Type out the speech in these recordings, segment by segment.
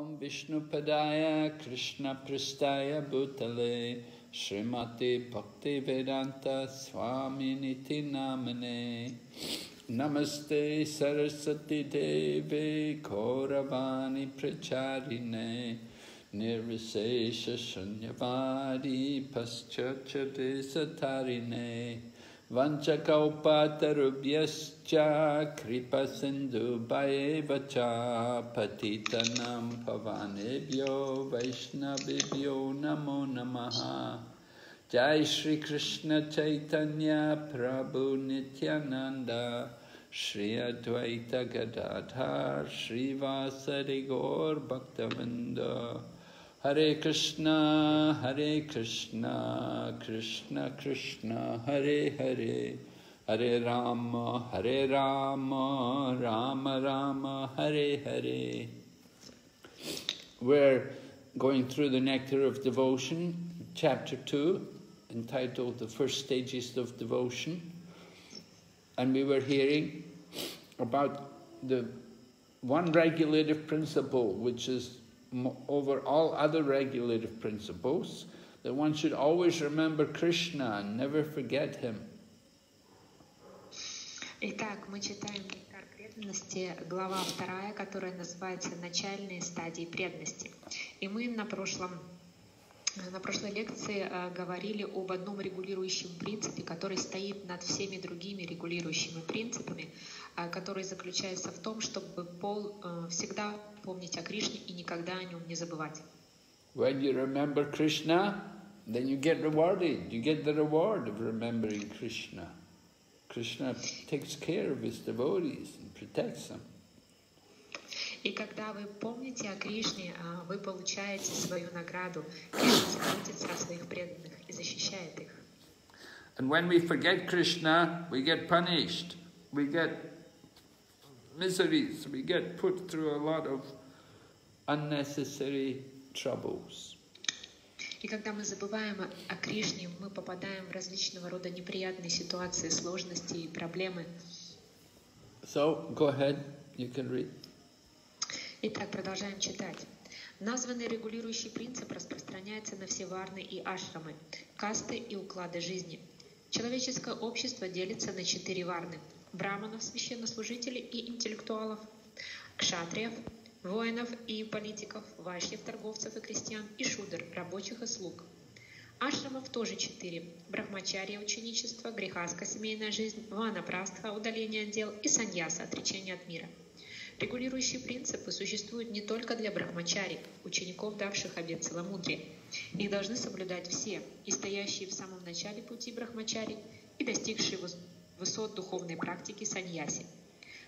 ॐ विष्णुपदाय कृष्णपृष्ठाय भूतले श्रीमते भक्तिवेदान्त स्वामिनिति नाम्ने नमस्ते सरस्वतीदेवे देवे घोरवाणी प्रचारिणे निर्विशेषशून्यवाणी पश्चिणे vanchakaupatarubhyascha kripa sindhu bhayevacha patitanam pavanebhyo vaishnavibhyo namo namaha. Jai shri krishna chaitanya prabhu nityananda shri advaita gadadhar shri vasari gaur bhaktavinda. Hare Krishna, Hare Krishna, Krishna Krishna, Hare Hare, Hare Rama, Hare Rama, Rama Rama, Hare Hare. We're going through the Nectar of Devotion, chapter 2, entitled The First Stages of Devotion. And we were hearing about the one regulative principle, which is over all other regulative principles, that one should always remember Krishna and never forget him. Итак, мы читаем «Нектар преданности», глава вторая, которая называется «Начальные стадии преданности». И мы на прошлом на прошлой лекции э, говорили об одном регулирующем принципе, который стоит над всеми другими регулирующими принципами, который заключается в том, чтобы пол э, всегда помнить о Кришне и никогда о нем не забывать. When you remember Krishna, then you get rewarded. You get the reward of remembering Krishna. Krishna takes care of his devotees and protects them. И когда вы помните о Кришне, вы получаете свою награду. Кришна заботится о своих преданных и защищает их. And when we forget Krishna, we get punished. We get miseries. We get put through a lot of unnecessary troubles. И когда мы забываем о Кришне, мы попадаем в различного рода неприятные ситуации, сложности и проблемы. So, go ahead, you can read. Итак, продолжаем читать. Названный регулирующий принцип распространяется на все варны и ашрамы, касты и уклады жизни. Человеческое общество делится на четыре варны – браманов, священнослужителей и интеллектуалов, кшатриев, воинов и политиков, вайшьев, торговцев и крестьян, и шудр, рабочих и слуг. Ашрамов тоже четыре – брахмачария, ученичество, грехаска, семейная жизнь, ванапрастха, удаление от дел и саньяса, отречение от мира – Регулирующие принципы существуют не только для брахмачари, учеников, давших обет целомудрия. Их должны соблюдать все, и стоящие в самом начале пути брахмачари, и достигшие высот духовной практики саньяси.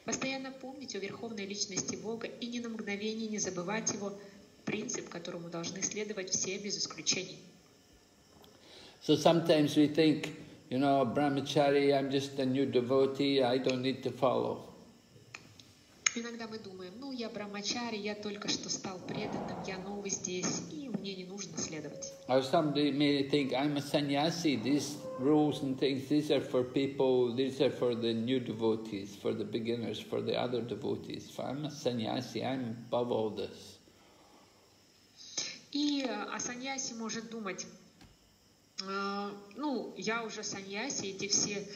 Постоянно помнить о верховной личности Бога и ни на мгновение не забывать его, принцип, которому должны следовать все без исключений. So sometimes we think, you know, brahmachari, I'm just a new devotee, I don't need to follow. Иногда мы думаем, ну, я брамачари, я только что стал преданным, я новый здесь, и мне не нужно следовать. Or somebody may think, I'm a sannyasi, these rules and things, these are for people, these are for the new devotees, for the beginners, for the other devotees. If I'm a sannyasi, I'm above all this. И о саньясе может думать, ну, я уже саньяси, эти все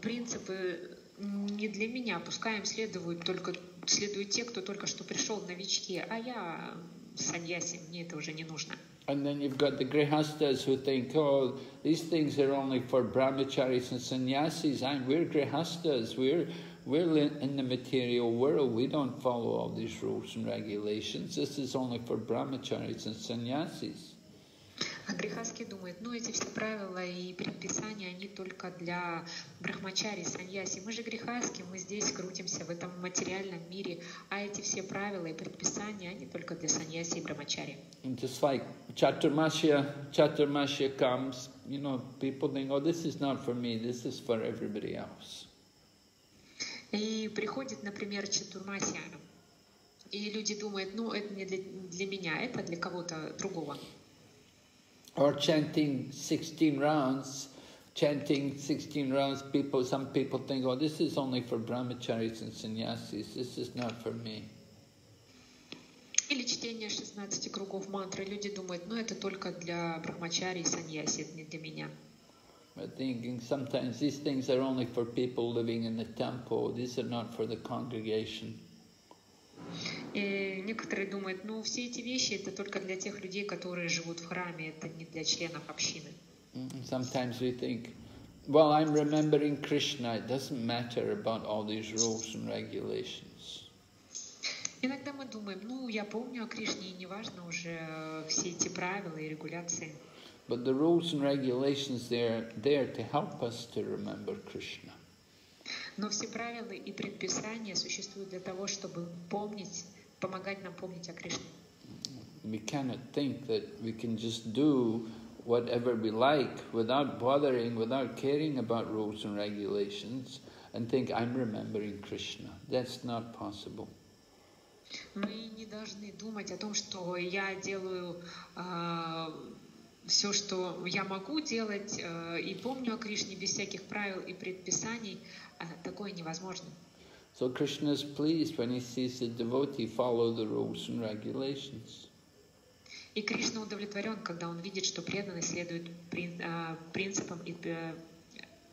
принципы не для меня. Пускай им следуют только следуют те, кто только что пришел новички, а я саньяси, мне это уже не нужно. And then you've got the grihastas who think, oh, these things are only for brahmacharis and sannyasis. I'm, we're grihastas, we're, we're in the material world, we don't follow all these rules and regulations. This is only for brahmacharis and sannyasis. А грехаски думает, ну эти все правила и предписания, они только для брахмачари, саньяси. Мы же грехаски, мы здесь крутимся в этом материальном мире, а эти все правила и предписания, они только для саньяси и брахмачари. And just like Chaturmasya, Chaturmasya comes, you know, people think, oh, this is not for me, this is for everybody else. И приходит, например, Чатурмасия, и люди думают, ну, это не для, для меня, это для кого-то другого. or chanting 16 rounds, chanting 16 rounds, people, some people think, oh, this is only for brahmacharis and sannyasis, this is not for me. Или чтение 16 кругов мантры люди думают, ну это только для брахмачари и саньяси, это не для меня. But thinking sometimes these things are only for people living in the temple, these are not for the congregation. И некоторые думают, ну все эти вещи это только для тех людей, которые живут в храме, это не для членов общины. Mm, Sometimes we think, well, I'm remembering Krishna, it doesn't matter about all these rules and regulations. Иногда мы думаем, ну я помню о Кришне, и неважно уже э, все эти правила и регуляции. But the rules and regulations, they're there to help us to remember Krishna. Но все правила и предписания существуют для того, чтобы помнить, помогать нам помнить о Кришне. We cannot think that we can just do whatever we like without bothering, without caring about rules and regulations and think, I'm remembering Krishna. That's not possible. Мы не должны думать о том, что я делаю все, что я могу делать, э, и помню о Кришне без всяких правил и предписаний. А Такое невозможно. So Krishna is pleased when he sees the devotee follow the rules and regulations. И Кришна удовлетворен, когда он видит, что преданный следует прин- э, принципам и э,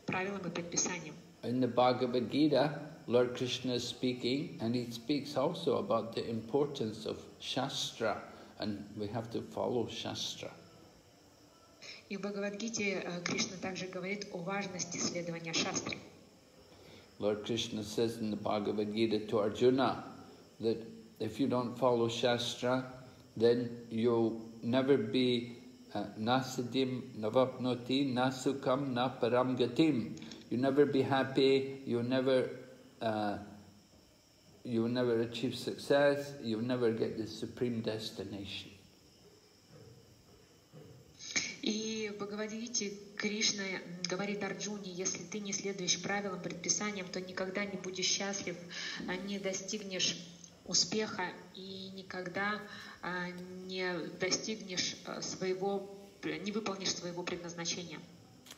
правилам и предписаниям. In the Bhagavad Gita, Lord Krishna is speaking, and he speaks also about the importance of Shastra, and we have to follow Shastra. И в Бхагавадгите э, Кришна также говорит о важности следования шастры. Lord Krishna says in the Bhagavad Gita to Arjuna that if you don't follow Shastra, then you'll never be uh, nasadim navapnoti nasukam na param gatim. You'll never be happy, you'll never, uh, you'll never achieve success, you'll never get the supreme destination. И в Кришна говорит Арджуне, если ты не следуешь правилам, предписаниям, то никогда не будешь счастлив, а не достигнешь успеха и никогда а, не достигнешь а, своего, не выполнишь своего предназначения.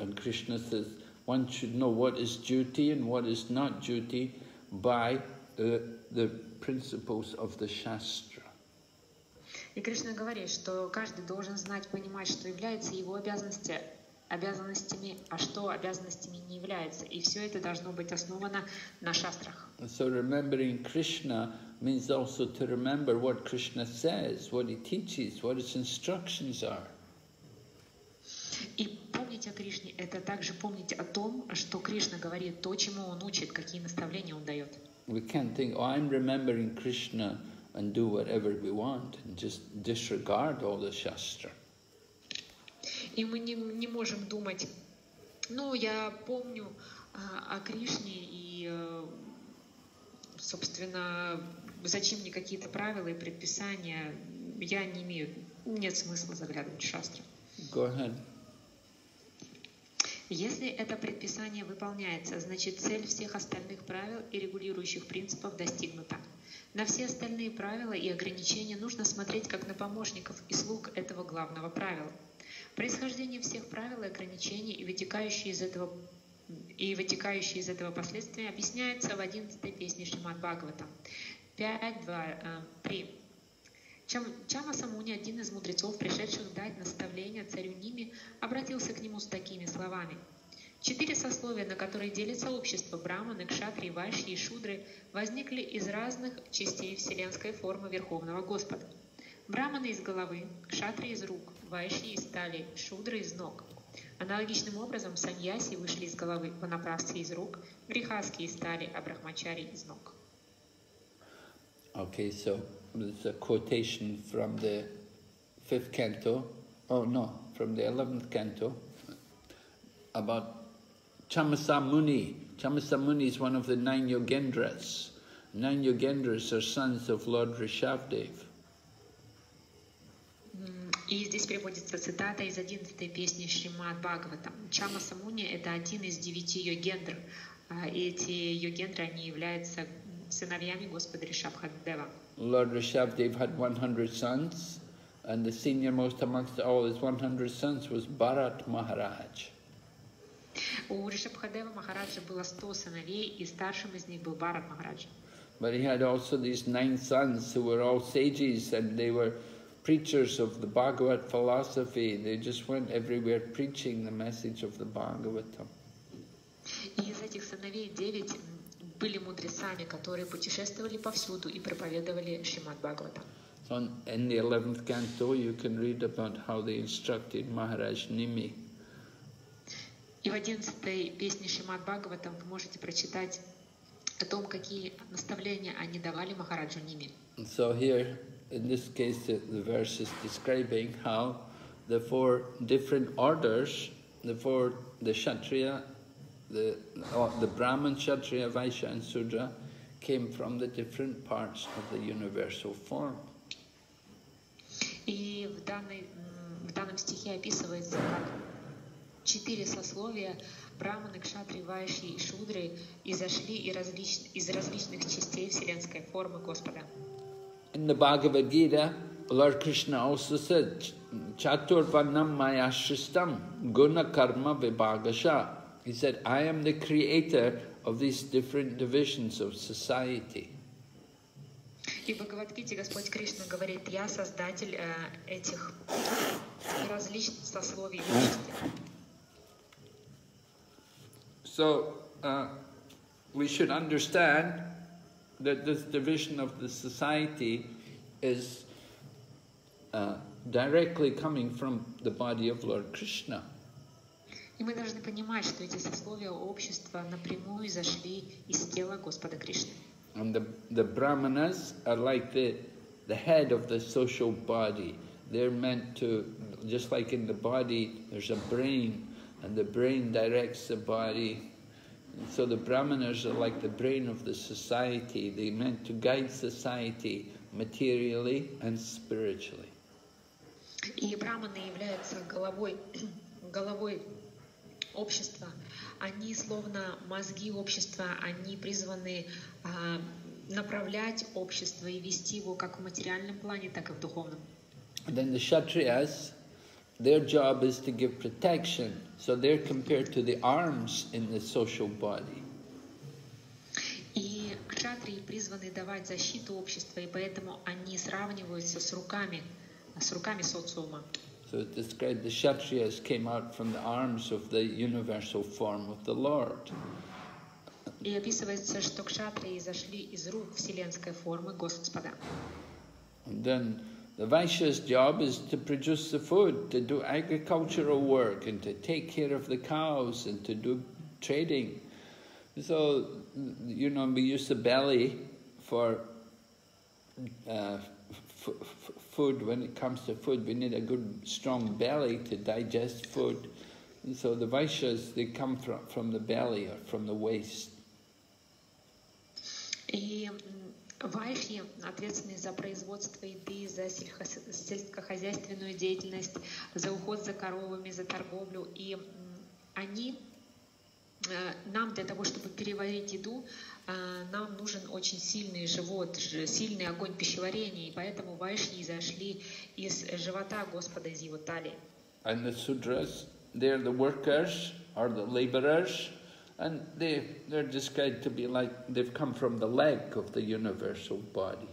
And Krishna says one should know what is duty and what is not duty by the, the principles of the Shastra. И Кришна говорит, что каждый должен знать, понимать, что является его обязанности, обязанностями, а что обязанностями не является. И все это должно быть основано на шастрах. So remembering Krishna means also to remember what Krishna says, what he teaches, what his instructions are. И помнить о Кришне — это также помнить о том, что Кришна говорит, то, чему Он учит, какие наставления Он дает. We can't think, oh, I'm remembering Krishna and do whatever we want and just disregard all the Shastra. И мы не, не можем думать, ну, я помню а, о Кришне, и, э, собственно, зачем мне какие-то правила и предписания, я не имею, нет смысла заглядывать в шастры. Go ahead. Если это предписание выполняется, значит цель всех остальных правил и регулирующих принципов достигнута. На все остальные правила и ограничения нужно смотреть как на помощников и слуг этого главного правила. Происхождение всех правил и ограничений и вытекающие из этого и вытекающие из этого последствия объясняется в 11 песне Шримад Бхагаватам 5, 2, 3. Чам, Чама Самуни, один из мудрецов, пришедших дать наставление царю Ними, обратился к нему с такими словами. Четыре сословия, на которые делится общество Браманы, Кшатри, Вайши и Шудры, возникли из разных частей вселенской формы Верховного Господа. Браманы из головы, Кшатри из рук, Вайши из стали, Шудры из ног. Аналогичным образом саньяси вышли из головы, ванапрасцы из рук, грехаски из стали, а брахмачари из ног. Okay, so it's a quotation from the fifth canto, oh no, from the eleventh canto, about Chamasa Muni. Chamasa Muni is one of the nine Yogendras. Nine Yogendras are sons of Lord Rishabdev. М, И здесь приводится цитата из 11 песни Шримад Бхагаватам. Чама Самуни — это один из девяти йогендр. А Эти йогендры, они являются сыновьями Господа Ришабхадева. Lord Rishabdev had 100 sons, and the senior most amongst all his 100 sons was Bharat Maharaj. У Ришабхадева Махараджа было 100 сыновей, и старшим из них был Барат Махарадж. But he had also these nine sons who were all sages and they were preachers of the Bhagavad philosophy. They just went everywhere preaching the message of the Bhagavatam. И из этих сыновей девять были мудрецами, которые путешествовали повсюду и проповедовали Шримад Бхагаватам. So in the 11th canto you can read about how they instructed Maharaj Nimi. И в одиннадцатой песне Шримад Бхагаватам вы можете прочитать о том, какие наставления они давали Махараджу Ними. So here, in this case, the, verse is describing how the four different orders, the four, the Kshatriya, the, oh, the Brahman, Kshatriya, Vaishya and Sudra, came from the different parts of the universal form. И в, данной, в данном стихе описывается, как четыре сословия Браманы, Кшатри, Вайши и Шудры изошли из различных частей вселенской формы Господа. In the Bhagavad Gita, Lord Krishna also said, Chaturvanam mayashristam guna karma vibhagasha. He said, I am the creator of these different divisions of society. И в Бхагавадгите Господь Кришна говорит, я создатель э, этих различных сословий личности. So, uh, we should understand that this division of the society is uh, directly coming from the body of Lord Krishna. И мы должны понимать, что эти сословия общества напрямую зашли из тела Господа Кришны. And the, the brahmanas are like the, the head of the social body. They're meant to, just like in the body, there's a brain, and the brain directs the body. And so the brahmanas are like the brain of the society. They're meant to guide society materially and spiritually. И браманы являются головой, головой общества. Они словно мозги общества, они призваны а, направлять общество и вести его как в материальном плане, так и в духовном. And then the Kshatriyas, their job is to give protection. So they're compared to the arms in the social body. И кшатрии призваны давать защиту общества, и поэтому они сравниваются с руками, с руками социума. So it described the Kshatriyas came out from the arms of the universal form of the Lord. И описывается, что кшатрии зашли из рук вселенской формы Господа. And then the Vaishya's job is to produce the food, to do agricultural work, and to take care of the cows, and to do trading. So, you know, we use the belly for uh, food. When it comes to food, we need a good, strong belly to digest food. And so the Vaishyas, they come from, from the belly or from the waist. И м, вайши ответственны за производство еды, за сельскохозяйственную деятельность, за уход за коровами, за торговлю. И они э, нам для того, чтобы переварить еду, э, нам нужен очень сильный живот, сильный огонь пищеварения, и поэтому вайши зашли из живота Господа, из его талии. And the Sudras, they're the workers or the laborers, and they, they're described to be like they've come from the leg of the universal body.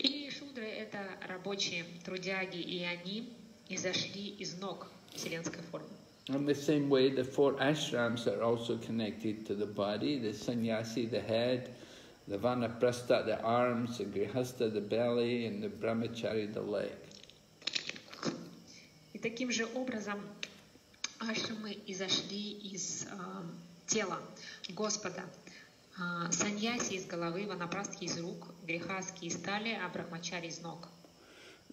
И шудры — это рабочие, трудяги, и они изошли из ног вселенской формы. In the same way, the four ashrams are also connected to the body the sannyasi, the head, the vanaprastha, the arms, the grihastha, the belly, and the brahmachari, the leg. И таким же образом ашрамы изошли из а, тела Господа. А, саньяси из головы, ванапрастхи из рук, грехаски из стали, а брахмачари из ног.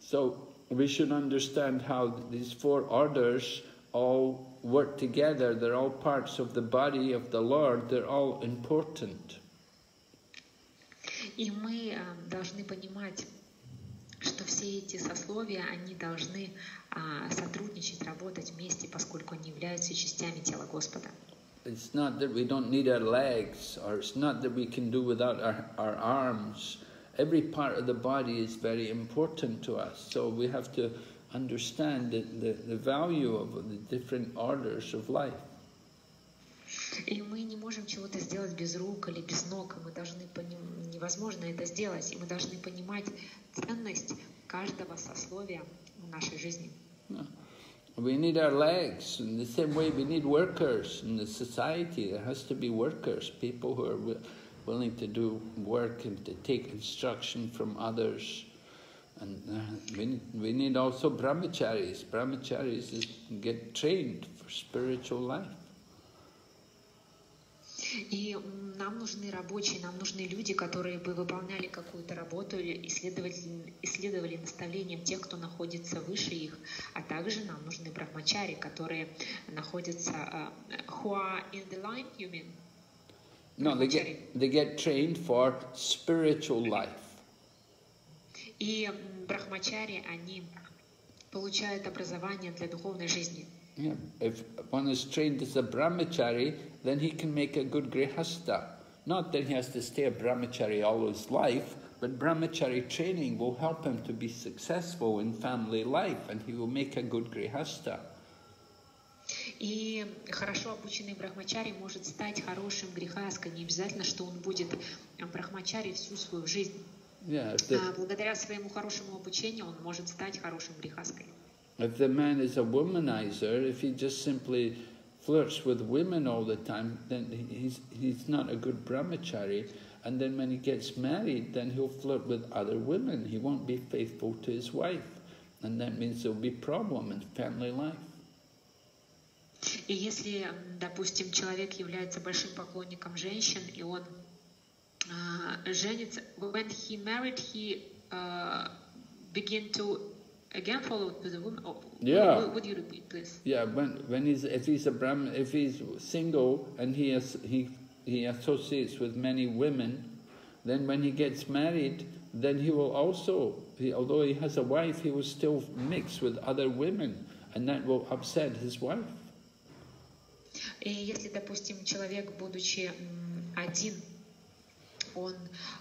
So we should understand how these four orders all work together. They're all parts of the body of the Lord. They're all important. И мы а, должны понимать, что все эти сословия, они должны а, сотрудничать, работать вместе, поскольку они являются частями тела Господа. It's not that we don't need our legs, or it's not that we can do without our, our arms. Every part of the body is very important to us. So we have to understand the, the, the value of the different orders of life. И мы не можем чего-то сделать без рук или без ног. Мы должны поним... невозможно это сделать. И мы должны понимать ценность каждого сословия в нашей жизни. We need our legs. In the same way, we need workers in the society. There has to be workers, people who are wi- willing to do work and to take instruction from others. And uh, we, need, we need also brahmacharis. Brahmacharis is, get trained for spiritual life. И нам нужны рабочие, нам нужны люди, которые бы выполняли какую-то работу или исследовали, исследовали наставлениям тех, кто находится выше их. А также нам нужны брахмачари, которые находятся... а, who are in the line, you mean? No, they get, they get trained for spiritual life. И брахмачари, они получают образование для духовной жизни. Yeah. If one is trained as a brahmachari, then he can make a good grihasta. Not that he has to stay a brahmachari all his life, but brahmachari training will help him to be successful in family life and he will make a good grihasta. И хорошо обученный брахмачари может стать хорошим грехаской. Не обязательно, что он будет а, брахмачари всю свою жизнь. Yeah, if the, А благодаря своему хорошему обучению он может стать хорошим грехаской. if the man is a womanizer, if he just simply flirts with women all the time, then he's, he's not a good brahmachari. And then when he gets married, then he'll flirt with other women. He won't be faithful to his wife. And that means there'll be problem in family life. И если, м, допустим, человек является большим поклонником женщин, и он а, женится, when he married, he uh, begin to again follow with the woman. Oh, Yeah. Would, would you repeat, please? Yeah, when, when he's, if he's a Brahmin, if he's single and he, has, he, he associates with many women, then when he gets married, then he will also, he, although he has a wife, he will still mix with other women, and that will upset his wife. И если, допустим, человек, будучи м, один, он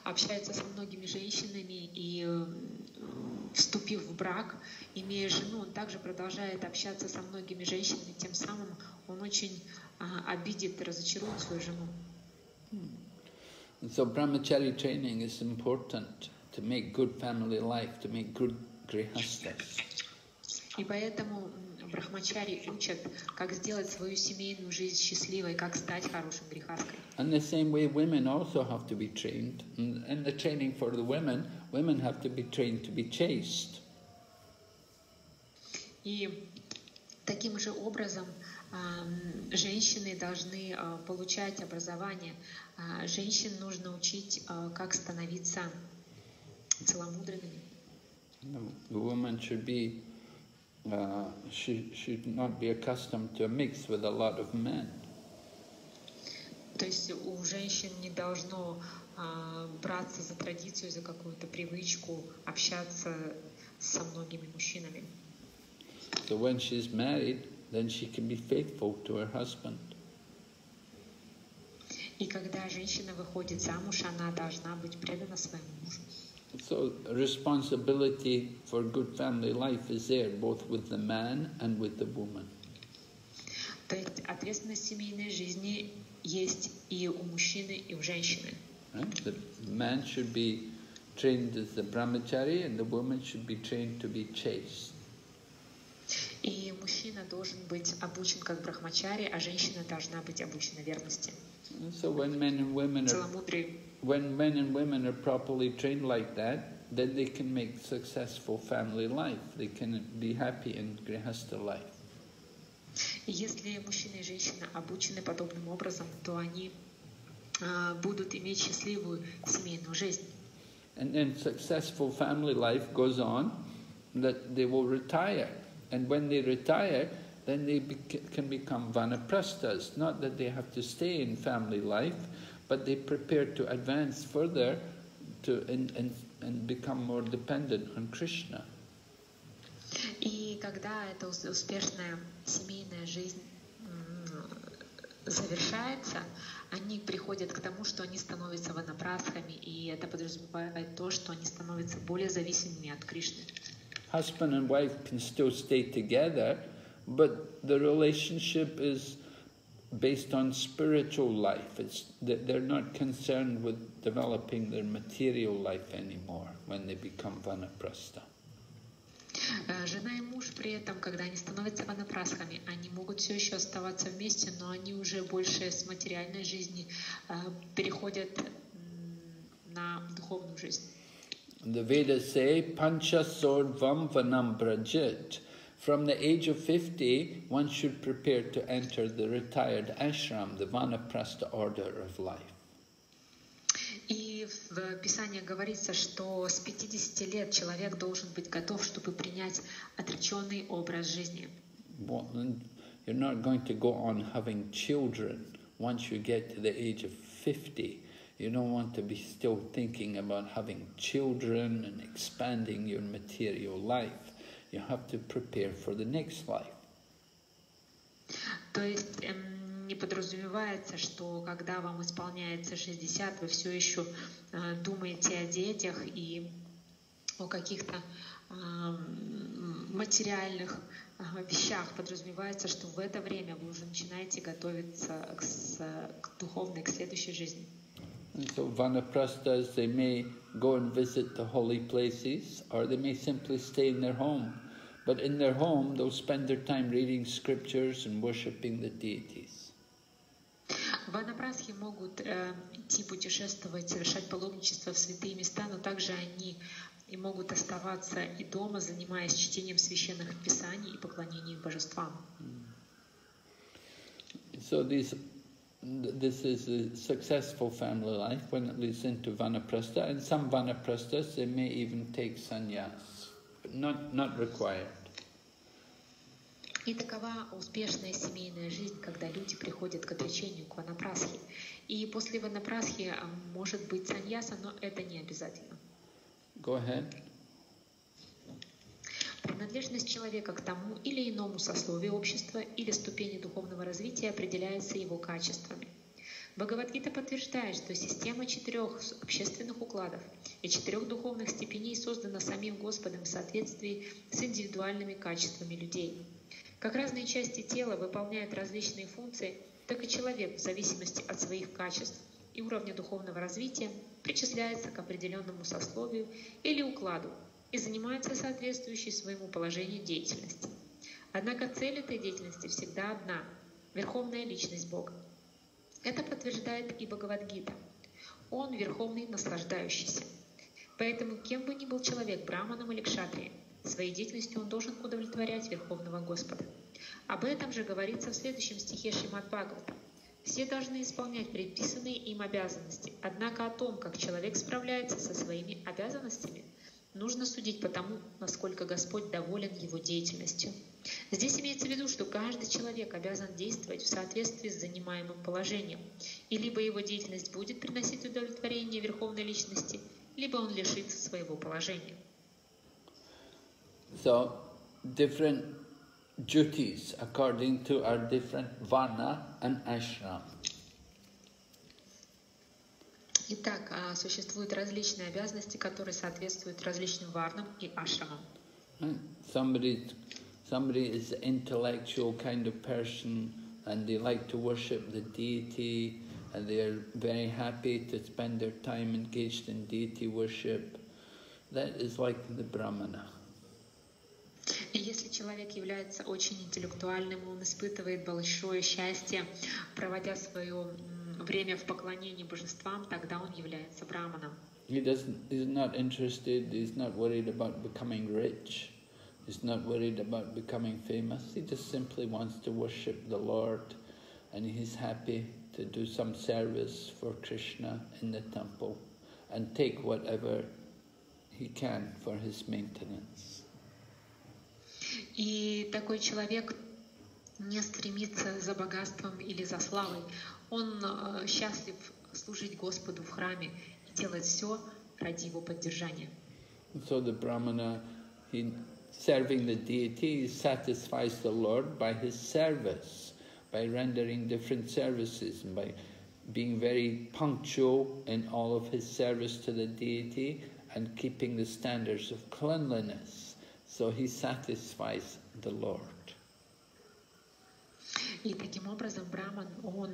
общается со многими женщинами и м, вступив в брак, имея жену, он также продолжает общаться со многими женщинами, тем самым он очень а, обидит и разочарует свою жену. And so brahmachari training is important to make good family life, to make good grihastas. И поэтому брахмачари учат, как сделать свою семейную жизнь счастливой, как стать хорошим грехаской. And the same way women also have to be trained. And in the training for the women, women have to be trained to be chaste. И таким же образом женщины должны а, получать образование. А, Женщин нужно учить, а, как становиться целомудренными. The woman should be, uh, she should not be accustomed to mix with a lot of men. То есть у женщин не должно а, браться за традицию, за какую-то привычку общаться со многими мужчинами. So when she's married, then she can be faithful to her husband. И когда женщина выходит замуж, она должна быть предана своему мужу. So responsibility for good family life is there, both with the man and with the woman. То есть ответственность семейной жизни есть и у мужчины, и у женщины. Right? The man should be trained as the brahmachari and the woman should be trained to be chaste. И мужчина должен быть обучен как брахмачари, а женщина должна быть обучена верности, And so when men and women are целомудрию. when men and women are properly trained like that, then they can make successful family life. They can be happy in grihastha life. И если мужчина и женщина обучены подобным образом, то они а, будут иметь счастливую семейную жизнь. And then successful family life goes on that they will retire. And when they retire, then they bec- can become vanaprasthas. Not that they have to stay in family life, but they prepare to advance further to and, and, and become more dependent on Krishna. И когда эта ус- успешная семейная жизнь завершается, они приходят к тому, что они становятся ванапрасхами, и это подразумевает то, что они становятся более зависимыми от Кришны. Husband and wife can still stay together, but the relationship is based on spiritual life. It's, they're not concerned with developing their material life anymore when they become vanaprastha. Э, жена и муж при этом, когда они становятся ванапрасхами, они могут все еще оставаться вместе, но они уже больше с материальной жизни э, переходят на духовную жизнь. The Vedas say, Pancha Sordvam Vanam Brajit. From the age of 50, one should prepare to enter the retired ashram, the Vanaprastha order of life. И в Писании говорится, что с 50 лет человек должен быть готов, чтобы принять отреченный образ жизни. You're not going to go on having children once you get to the age of 50. You don't want to be still thinking about having children and expanding your material life. You have to prepare for the next life. То есть эм, не подразумевается, что когда вам исполняется 60, вы все еще э, думаете о детях и о каких-то э, материальных э, вещах. Подразумевается, что в это время вы уже начинаете готовиться к, к духовной, к следующей жизни. And so vanaprasthas, they may go and visit the holy places or they may simply stay in their home. But in their home, they'll spend their time reading scriptures and worshipping the deities. Ванапрасхи могут э, идти путешествовать, совершать паломничество в святые места, но также они и могут оставаться и дома, занимаясь чтением священных писаний и поклонением божествам. So these this is a successful family life when it leads into vanaprastha, and some vanaprasthas they may even take sannyas, but not, not required. И такова успешная семейная жизнь, когда люди приходят к отречению, к ванапрасхе. И после ванапрасхи может быть саньяса, но это не обязательно. Go ahead. Принадлежность человека к тому или иному сословию общества или ступени духовного развития определяется его качествами. Бхагавадгита подтверждает, что система четырех общественных укладов и четырех духовных степеней создана самим Господом в соответствии с индивидуальными качествами людей. Как разные части тела выполняют различные функции, так и человек в зависимости от своих качеств и уровня духовного развития причисляется к определенному сословию или укладу, и занимается соответствующей своему положению деятельности. Однако цель этой деятельности всегда одна – верховная личность Бога. Это подтверждает и Бхагавадгита. Он – верховный наслаждающийся. Поэтому кем бы ни был человек, браманом или кшатрием, своей деятельностью он должен удовлетворять Верховного Господа. Об этом же говорится в следующем стихе Шримад Бхагавата. Все должны исполнять предписанные им обязанности, однако о том, как человек справляется со своими обязанностями – Нужно судить по тому, насколько Господь доволен его деятельностью. Здесь имеется в виду, что каждый человек обязан действовать в соответствии с занимаемым положением. И либо его деятельность будет приносить удовлетворение Верховной Личности, либо он лишится своего положения. So, different duties according to our different varna and ashram. Итак, существуют различные обязанности, которые соответствуют различным варнам и ашрамам. Somebody, somebody is an intellectual kind of person and they like to worship the deity and they are very happy to spend their time engaged in deity worship. That is like the Brahmana. Если человек является очень интеллектуальным, он испытывает большое счастье, проводя свое время в поклонении божествам, тогда он является браманом. He doesn't, he's not interested, he's not worried about becoming rich, he's not worried about becoming famous, he just simply wants to worship the Lord and he's happy to do some service for Krishna in the temple and take whatever he can for his maintenance. И такой человек не стремится за богатством или за славой. Он э, счастлив служить Господу в храме и делать все ради его поддержания. So the Brahmana, he, serving the deity, satisfies the Lord by his service, by rendering different services, and by being very punctual in all of his service to the deity and keeping the standards of cleanliness. So he satisfies the Lord. И таким образом Браман, он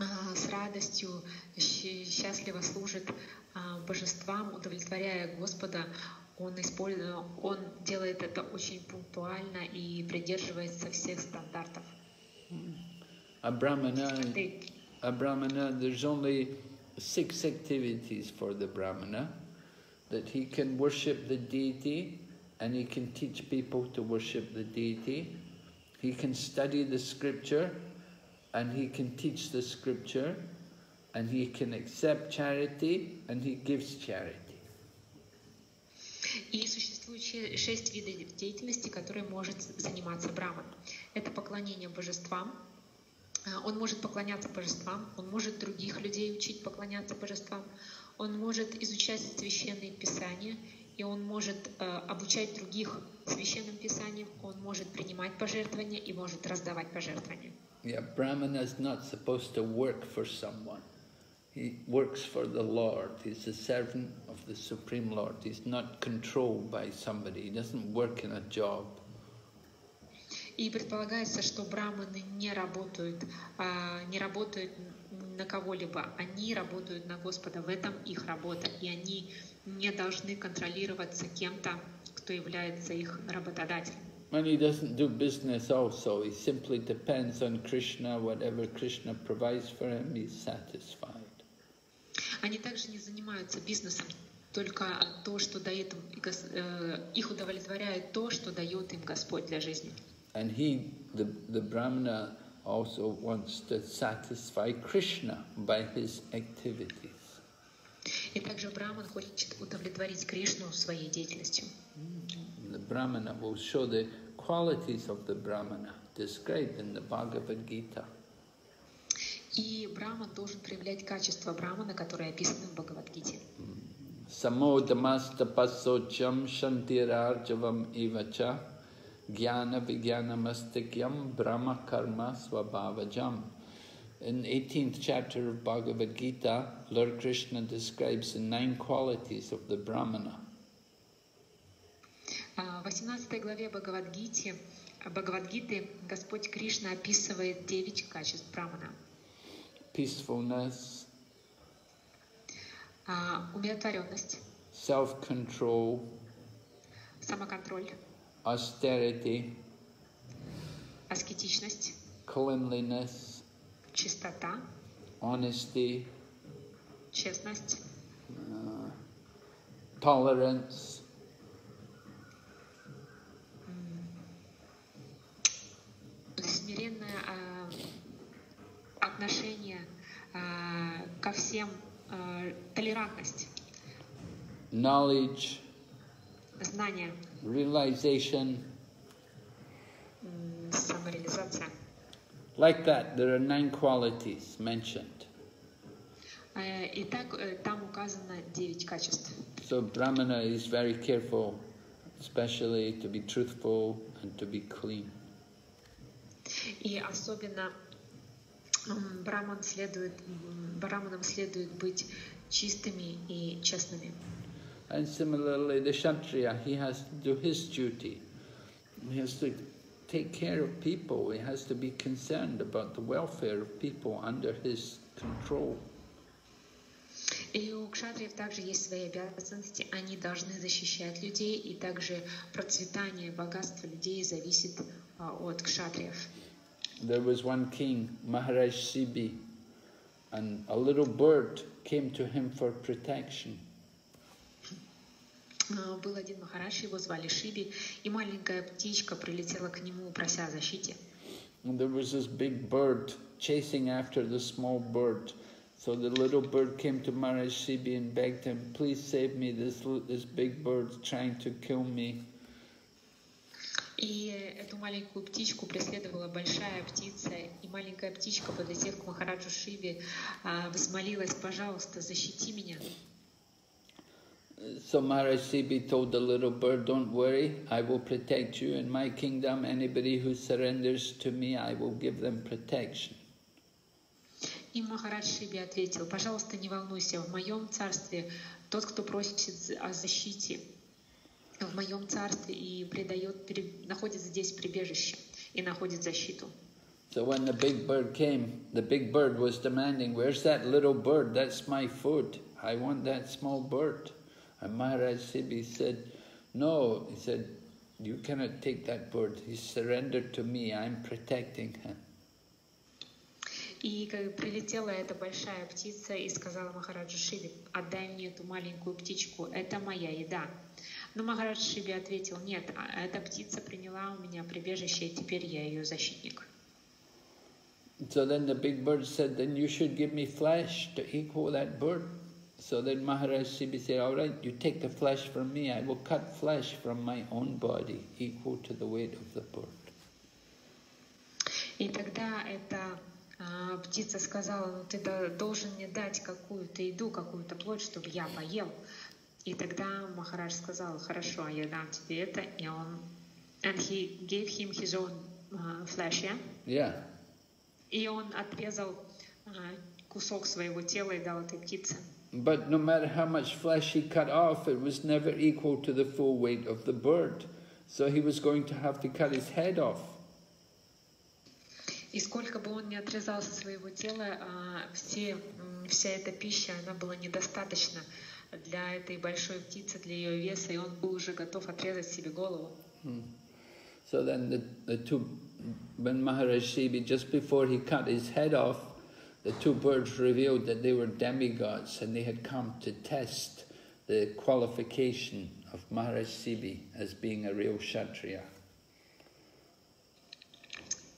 а, с радостью щ- счастливо служит а, божествам, удовлетворяя Господа. Он, использует, он делает это очень пунктуально и придерживается всех стандартов. A brahmana, Ты- a brahmana, there's only six activities for the brahmana. That he can worship the deity and he can teach people to worship the deity. He can study the scripture and he can teach the scripture and he can accept charity and he gives charity. И существует ще- шесть видов деятельности, которые может заниматься Браман. Это поклонение божествам. А, Он может поклоняться божествам, он может других людей учить поклоняться божествам, он может изучать священные писания, и он может э, обучать других священным писаниям, он может принимать пожертвования и может раздавать пожертвования. Yeah, Brahmana is not supposed to work for someone. He works for the Lord. He's a servant of the Supreme Lord. He's not controlled by somebody. He doesn't work in a job. И предполагается, что браманы не работают, а, не работают на кого-либо, они работают на Господа, в этом их работа, и они не должны контролироваться кем-то, кто является их работодателем. And he doesn't do business also. He simply depends on Krishna. Whatever Krishna provides for him, he's satisfied. Они также не занимаются бизнесом, только то, что дает им, э, их удовлетворяет то, что дает им Господь для жизни. And he, the, the Brahmana, also wants to satisfy Krishna by his activities. И также Браман хочет удовлетворить Кришну своей деятельностью. The Brahmana will show the qualities of the Brahmana described in the Bhagavad Gita. И Браман должен проявлять качества Брамана, которые описаны в Бхагавадгите. Samodamastapasocham shantirarjavam ivacha jnana vijnanamastikam brahma karma swabhavajam. In 18th chapter of Bhagavad Gita, Lord Krishna describes the nine qualities of the Brahmana. А, В 18 главе Бхагавадгите, Бхагавадгиты Господь Кришна описывает девять качеств Брамана. Peacefulness, А, Умиротворенность, self-control, самоконтроль, austerity, аскетичность, cleanliness, чистота, honesty, честность, uh, tolerance, смиренное а, отношение а, ко всем, а, толерантность, knowledge, знание, realization. самореализация. Like that, there are nine qualities mentioned. Э, Итак, э, там указано девять качеств. So Brahmana is very careful, especially to be truthful and to be clean. И особенно м, браман следует, м, браманам следует быть чистыми и честными. And similarly, the Kshatriya, he has to do his duty. He has to take care of people. He has to be concerned about the welfare of people under his control. И у кшатриев также есть свои обязанности. Они должны защищать людей, и также процветание, богатство людей зависит а, от кшатриев. There was one king, Maharaj Sibi, and a little bird came to him for protection. Был один махараш, его звали Шиби, и маленькая птичка прилетела к нему, прося о защите. And there was this big bird chasing after the small bird. So the little bird came to Maharaj Sibi and begged him, please save me, this, this big bird's trying to kill me. И эту маленькую птичку преследовала большая птица, и маленькая птичка, подлетев к Махараджу Шиве, а, взмолилась, пожалуйста, защити меня. So Maharaj Sibi told the little bird, don't worry, I will protect you in my kingdom. Anybody who surrenders to me, I will give them protection. И Махарадж Шиби ответил, пожалуйста, не волнуйся, в моем царстве тот, кто просит о защите, в моем царстве и предает, пере- находит здесь прибежище и находит защиту. So when the big bird came, the big bird was demanding, Where's that little bird? That's my food. I want that small bird. And Maharaj Sibi said, No, he said, You cannot take that bird. He's surrendered to me. I'm protecting him. И как прилетела эта большая птица и сказала Махараджу Шиве, отдай мне эту маленькую птичку, это моя еда. Но Махарадж Шиби ответил, нет, а эта птица приняла у меня прибежище, и теперь я ее защитник. So then the big bird said, then you should give me flesh to equal that bird. So then Maharaj Sibi said, all right, you take the flesh from me. I will cut flesh from my own body equal to the weight of the bird. И тогда эта а, птица сказала, ну ты должен мне дать какую-то еду, какую-то плоть, чтобы я поел. И тогда Махарадж сказал, хорошо, я дам тебе это. И он, and he gave him his own uh, flesh, yeah? Yeah. И он отрезал а, кусок своего тела и дал этой птице. But no matter how much flesh he cut off, it was never equal to the full weight of the bird. So he was going to have to cut his head off. И сколько бы он ни отрезал со своего тела, а, все, м, вся эта пища, она была недостаточна для этой большой птицы, для ее веса, и он был уже готов отрезать себе голову. So then the, the two, when Maharaj Shibi, just before he cut his head off, the two birds revealed that they were demigods and they had come to test the qualification of Maharaj Shibi as being a real Kshatriya.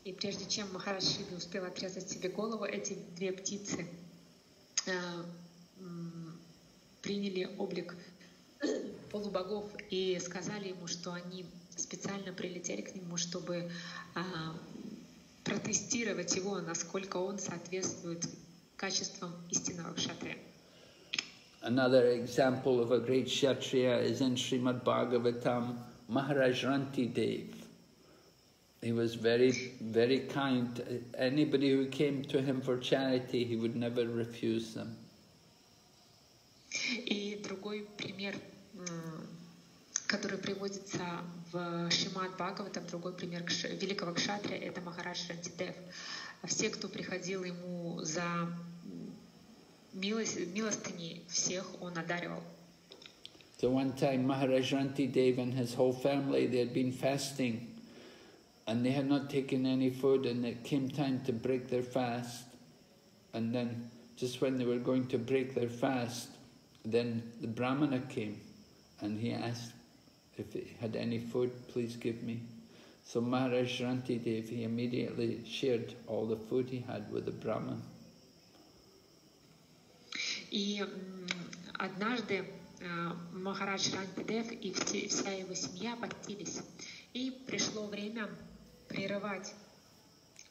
И прежде чем Махарадж Шиби успел отрезать себе голову, эти две птицы э, приняли облик полубогов и сказали ему, что они специально прилетели к нему, чтобы а, протестировать его, насколько он соответствует качествам истинного кшатрия. Another example of a great Kshatriya is in Srimad Bhagavatam, Maharaj Ranti Dev. He was very, very kind. Anybody who came to him for charity, he would never refuse them. И другой пример, который приводится в Шимат Бхагаватам, другой пример великого кшатрия, это Махарадж Рантидев. Все, кто приходил ему за милость, милостыней, всех он одаривал. So one time Maharaj Ranti Dev and his whole family, they had been fasting and they had not taken any food and it came time to break their fast. And then just when they were going to break their fast, then the Brahmana came and he asked if he had any food, please give me. So Maharaj Ranti Dev, he immediately shared all the food he had with the Brahman. И однажды э, Махарадж Рантидев и вся его семья постились. И пришло время прерывать,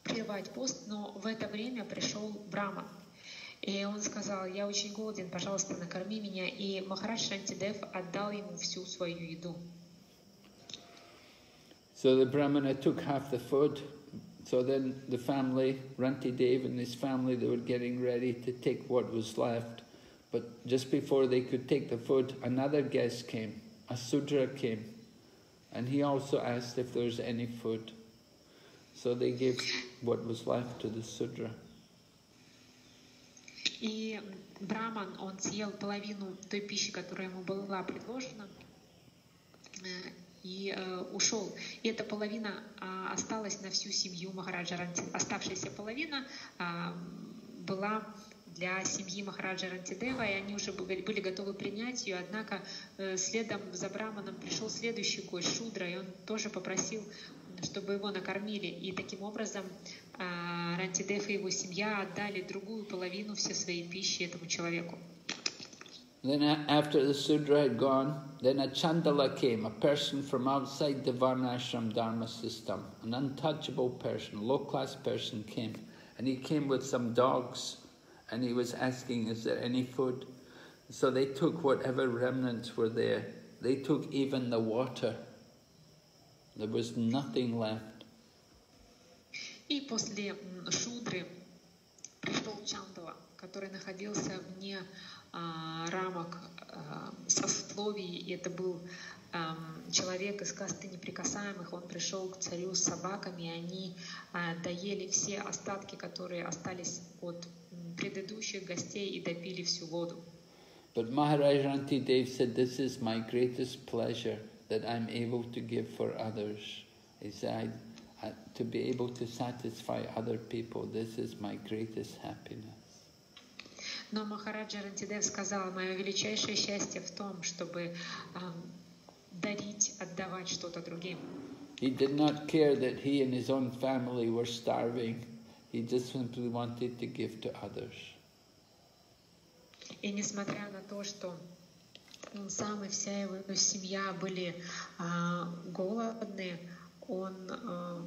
прерывать пост, но в это время пришел Брама. И он сказал, я очень голоден, пожалуйста, накорми меня. И Махарадж Рантидев отдал ему всю свою еду. So the Brahmana took half the food. So then the family, Ranti Dev and his family, they were getting ready to take what was left. But just before they could take the food, another guest came. A Sudra came. And he also asked if there was any food. So they gave what was left to the Sudra. И Браман, он съел половину той пищи, которая ему была предложена, э, и э, ушел. И эта половина а, осталась на всю семью Махараджа Ранти. Оставшаяся половина а, была для семьи Махараджа Рантидева, и они уже были, готовы принять ее, однако э, следом за Браманом пришел следующий гость, Шудра, и он тоже попросил, чтобы его накормили. И таким образом а, Рантидев и его семья отдали другую половину всей своей пищи этому человеку. Then a- after the Sudra had gone, then a Chandala came, a person from outside the Varnashram Dharma system, an untouchable person, low-class person came. And he came with some dogs, and he was asking, is there any food? So they took whatever remnants were there. They took even the water. There was nothing left. И после м, Шудры пришел Чандала, который находился вне а, рамок а, сословий, и это был человек из касты неприкасаемых, он пришел к царю с собаками, и они а, доели все остатки, которые остались от предыдущих гостей, и допили всю воду. But Maharaj Rantidev said, this is my greatest pleasure that I'm able to give for others. He said, I, to be able to satisfy other people, this is my greatest happiness. Но Махараджа Рантидев сказал, мое величайшее счастье в том, чтобы дарить, отдавать что-то другим. He did not care that he and his own family were starving. He just simply wanted to give to others. И несмотря на то, что он сам и вся его семья были а, голодные, он а,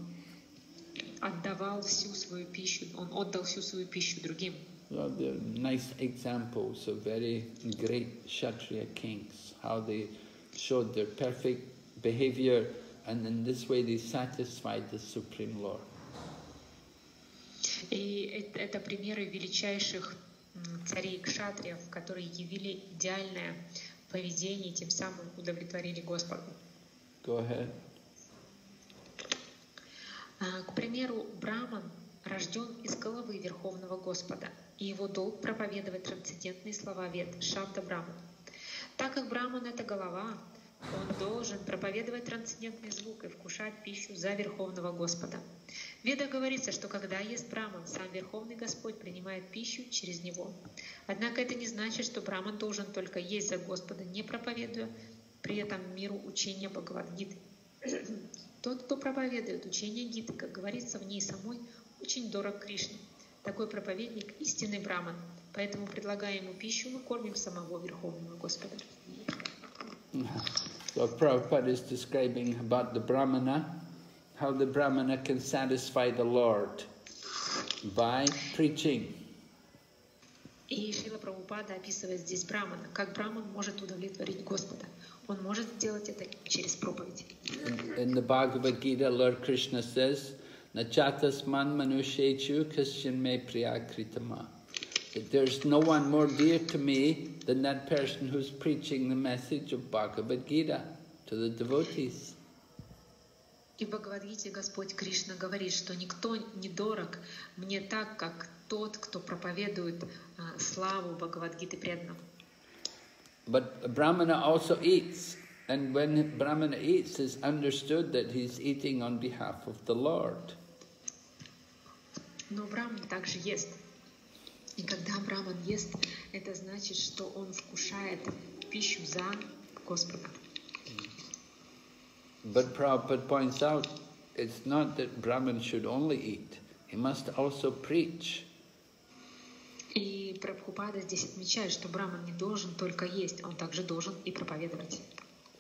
отдавал всю свою пищу, он отдал всю свою пищу другим. So they're nice examples of very great Kshatriya kings, how they showed their perfect behavior and in this way they satisfied the Supreme Lord. И это, примеры величайших царей кшатриев, которые явили идеальное поведение и тем самым удовлетворили Господа. Go ahead. А, К примеру, Браман рожден из головы Верховного Господа, и его долг проповедовать трансцендентные слова Вед, Шабда Браман. Так как Браман — это голова, он должен проповедовать трансцендентный звук и вкушать пищу за Верховного Господа. В Ведах говорится, что когда ест Браман, сам Верховный Господь принимает пищу через него. Однако это не значит, что Браман должен только есть за Господа, не проповедуя при этом миру учения Бхагавадгиты. Тот, кто проповедует учение Гиты, как говорится в ней самой, очень дорог Кришне. Такой проповедник – истинный браман. Поэтому, предлагая ему пищу, мы кормим самого Верховного Господа. So Prabhupada is describing about the Brahmana, how the Brahmana can satisfy the Lord by preaching. И Шила Прабхупада описывает здесь брамана, как браман может удовлетворить Господа. Он может сделать это через проповедь. In, the Bhagavad Gita, Lord Krishna says, Nachatasman manushechu kasyan me priyakritama. That there's no one more dear to me than that person who's preaching the message of Bhagavad Gita to the devotees. И в Бхагавадгите Господь Кришна говорит, что никто не дорог мне так, как тот, кто проповедует а, славу Бхагавадгиты преданным. But a Brahmana also eats, and when Brahmana eats, it's understood that he's eating on behalf of the Lord. Но Браман также ест. И когда Браман ест, это значит, что он вкушает пищу за Господа. But Prabhupada points out, it's not that Brahman should only eat, he must also preach. И Прабхупада здесь отмечает, что Браман не должен только есть, он также должен и проповедовать.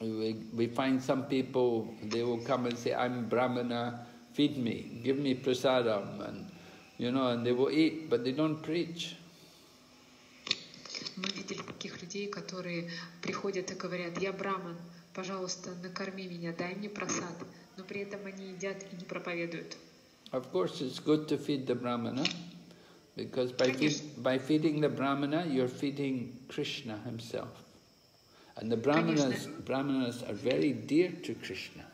We, we find some people, they will come and say, I'm Brahmana, feed me, give me prasadam, and you know, and they will eat, but they don't preach. Мы видели таких людей, которые приходят и говорят, я браман, пожалуйста, накорми меня, дай мне просад. Но при этом они едят и не проповедуют. Of course, it's good to feed the Brahmana, because by, feed, by feeding the Brahmana, you're feeding Krishna himself. And the Brahmanas, Brahmanas are very dear to Krishna.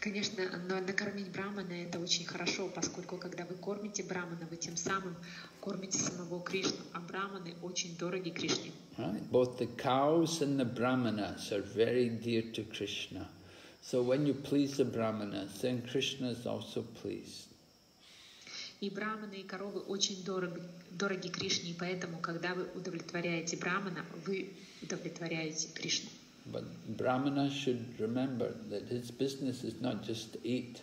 Конечно, но накормить брамана это очень хорошо, поскольку когда вы кормите брамана, вы тем самым кормите самого Кришну, а браманы очень дороги Кришне. Both the cows and the Brahmanas are very dear to Krishna. So when you please the Brahmanas, then Krishna is also pleased. И браманы, и коровы очень дорог, дороги Кришне, и поэтому, когда вы удовлетворяете брамана, вы удовлетворяете Кришну. But Brahmana should remember that his business is not just to eat,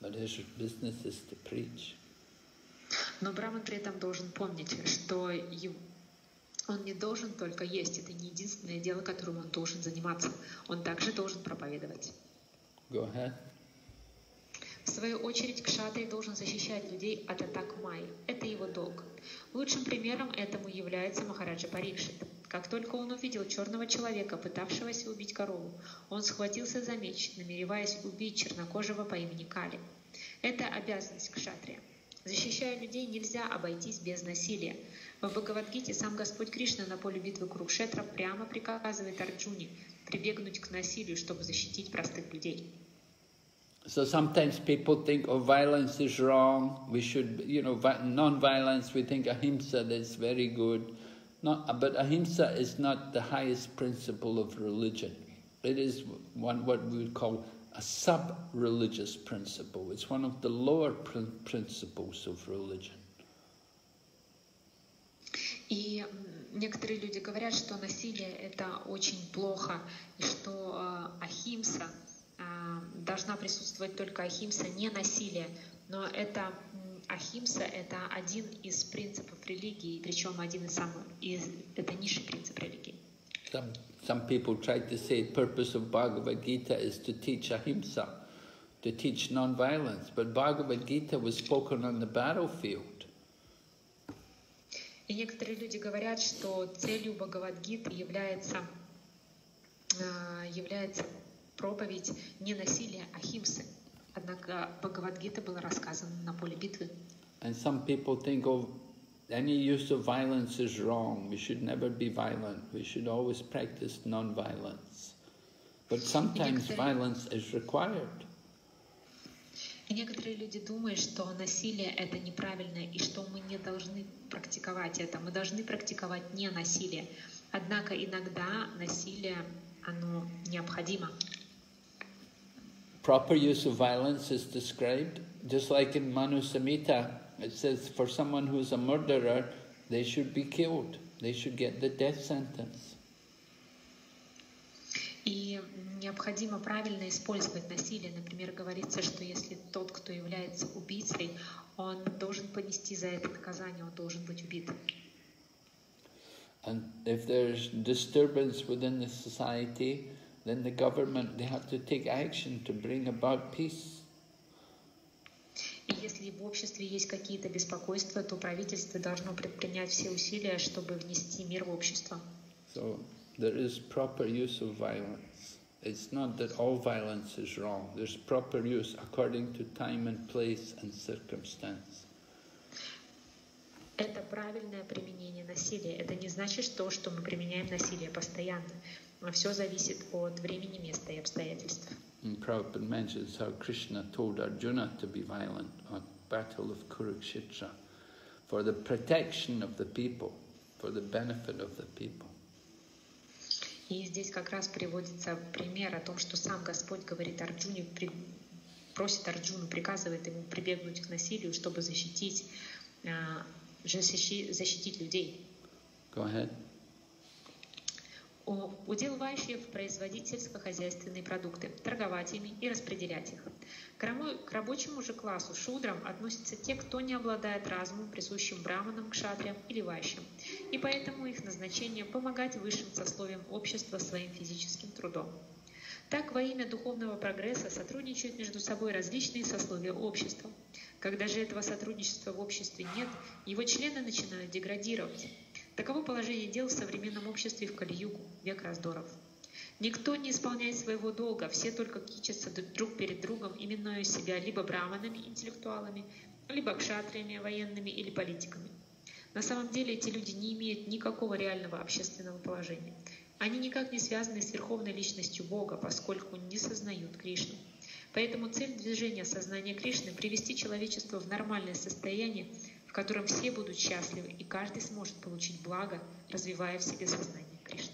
but his business is to preach. Но браман при этом должен помнить, что он не должен только есть, это не единственное дело, которым он должен заниматься. Он также должен проповедовать. Go ahead. В свою очередь, Кшатрий должен защищать людей от атак Майи. Это его долг. Лучшим примером этому является Махараджа Парикшит. Как только он увидел черного человека, пытавшегося убить корову, он схватился за меч, намереваясь убить чернокожего по имени Кали. Это обязанность Кшатрия. Защищая людей, нельзя обойтись без насилия. В Бхагавадгите сам Господь Кришна на поле битвы Курукшетра прямо приказывает Арджуне прибегнуть к насилию, чтобы защитить простых людей. So sometimes people think, oh, violence is wrong. We should, you know, non-violence. We think ahimsa is very good. Not, but ahimsa is not the highest principle of religion. It is one what we would call a sub-religious principle. It's one of the lower pr principles of religion. И некоторые люди говорят, что насилие это очень плохо, и что э, ахимса должна присутствовать только ахимса, не насилие. Но это ахимса — это один из принципов религии, причем один из самых, из, это низший принцип религии. Some, some people try to say the purpose of Bhagavad Gita is to teach ahimsa, to teach non-violence, but Bhagavad Gita was spoken on the battlefield. И некоторые люди говорят, что целью Бхагавадгиты является, является проповедь не насилия, а химсы. Однако Бхагавадгита была рассказана на поле битвы. And some people think of any use of violence is wrong. We should never be violent. We should always practice non-violence. But sometimes violence is required. И некоторые люди думают, что насилие это неправильно и что мы не должны практиковать это. Мы должны практиковать не насилие. Однако иногда насилие оно необходимо. Proper use of violence is described, just like in Manu Samhita. It says for someone who's a murderer, they should be killed. They should get the death sentence. И необходимо правильно использовать насилие. Например, говорится, что если тот, кто является убийцей, он должен понести за это наказание, он должен быть убит. And if there's disturbance within the society, then the government, they have to take action to bring about peace. И если в обществе есть какие-то беспокойства, то правительство должно предпринять все усилия, чтобы внести мир в общество. So there is proper use of violence. It's not that all violence is wrong. There's proper use according to time and place and circumstance. Это правильное применение насилия. Это не значит то, что мы применяем насилие постоянно. Все зависит от времени, места и обстоятельств. And Prabhupada mentions how Krishna told Arjuna to be violent on battle of Kurukshetra for the protection of the people, for the benefit of the people. И здесь как раз приводится пример о том, что сам Господь говорит Арджуне, просит Арджуну, приказывает ему прибегнуть к насилию, чтобы защитить, защитить людей. Go ahead. Удел вайшьев производить сельскохозяйственные продукты, торговать ими и распределять их. К рабочему же классу шудрам относятся те, кто не обладает разумом, присущим браманам, кшатриям или вайшам, и поэтому их назначение – помогать высшим сословиям общества своим физическим трудом. Так, во имя духовного прогресса сотрудничают между собой различные сословия общества. Когда же этого сотрудничества в обществе нет, его члены начинают деградировать. Таково положение дел в современном обществе в Кали-югу, век раздоров. Никто не исполняет своего долга, все только кичатся друг перед другом, именуя себя либо браманами, интеллектуалами, либо кшатриями, военными или политиками. На самом деле эти люди не имеют никакого реального общественного положения. Они никак не связаны с верховной личностью Бога, поскольку не сознают Кришну. Поэтому цель движения сознания Кришны — привести человечество в нормальное состояние, котором все будут счастливы, и каждый сможет получить благо, развивая в себе сознание Кришны.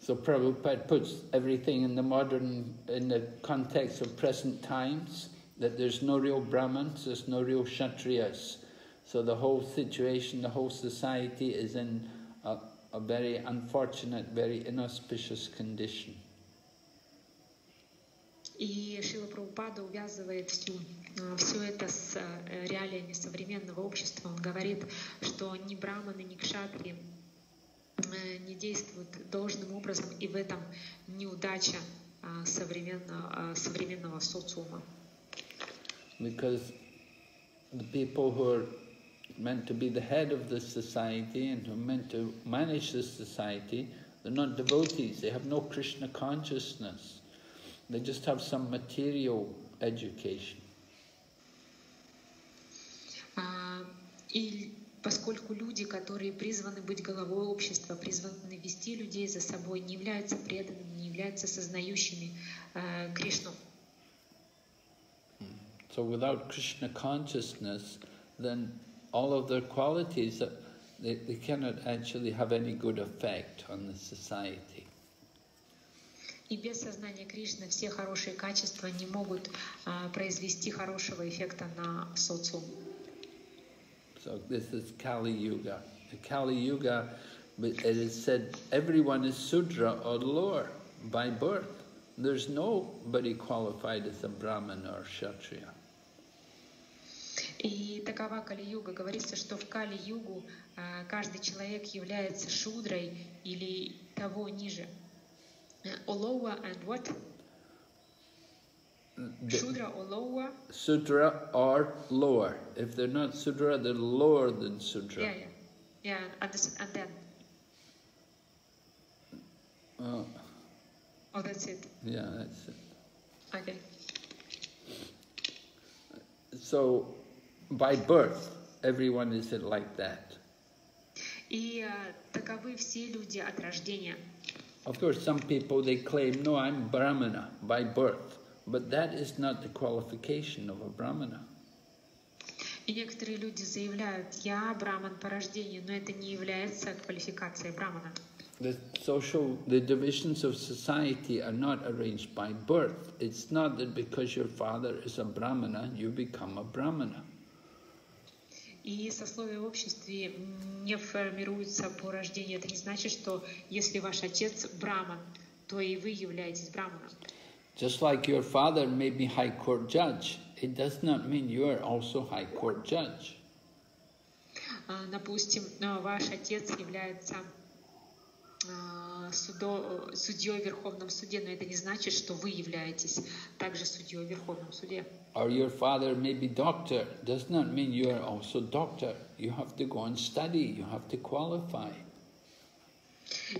So Prabhupada puts everything in the modern, in the context of present times, that there's no real Brahmins, there's no real Kshatriyas. So the whole situation, the whole society is in a, a very unfortunate, very inauspicious condition. И Шила Прабхупада увязывает всю, э, все это с э, реалиями современного общества. Он говорит, что ни браманы, ни кшатри э, не действуют должным образом, и в этом неудача современного, современного социума. Because the people who are meant to be the head of the society and who are meant to manage the society, they're not devotees, they have no Krishna consciousness. They just have some material education. И поскольку люди, которые призваны быть головой общества, призваны вести людей за собой, не являются преданными, не являются сознающими э, Кришну. So without Krishna consciousness, then all of their qualities, uh, they, they cannot actually have any good effect on the society. И без сознания Кришны все хорошие качества не могут а, произвести хорошего эффекта на социум. So this is Kali Yuga. The Kali Yuga, it is said everyone is Sudra or lower by birth. There's nobody qualified as a Brahmin or Kshatriya. И такова Кали-юга. Говорится, что в Кали-югу а, каждый человек является шудрой или того ниже. Олоуа and what? Shudra or lower? Sudra or lower. If they're not Sudra, they're lower than Sudra. Yeah, yeah. Yeah, and, this, and then? Oh, Oh, that's it. yeah, that's it. Okay. So, by birth, everyone is like that. И а, таковы все люди от рождения. Of course, some people they claim, no, I'm Brahmana by birth, But that is not the qualification of a Brahmana. И некоторые люди заявляют, я браман по рождению, но это не является квалификацией брамана. The social, the divisions of society are not arranged by birth. It's not that because your father is a Brahmana, you become a Brahmana. И сословие в обществе не формируется по рождению. Это не значит, что если ваш отец браман, то и вы являетесь браманом. Just like your father may be high court judge, it does not mean you are also high court judge. А, Допустим, а, ваш отец является а, судо- судьей в Верховном суде, но это не значит, что вы являетесь также судьей в Верховном суде. Or your father may be doctor, does not mean you are also doctor. You have to go and study, you have to qualify.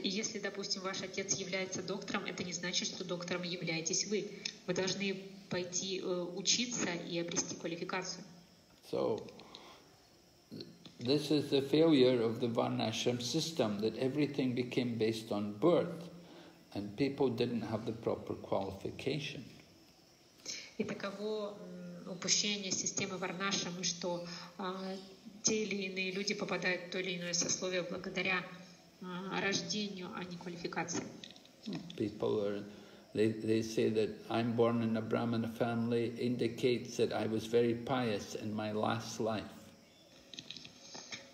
И если, допустим, ваш отец является доктором, это не значит, что доктором являетесь вы. Вы должны пойти э, учиться и обрести квалификацию. So, th- this is the failure of the Varnashram system, that everything became based on birth, and people didn't have the proper qualification. И таково упущение системы Варнашамы, что а, те или иные люди попадают в то или иное сословие благодаря рождению, а не квалификации. People are, they, they say that I'm born in a Brahmana family indicates that I was very pious in my last life.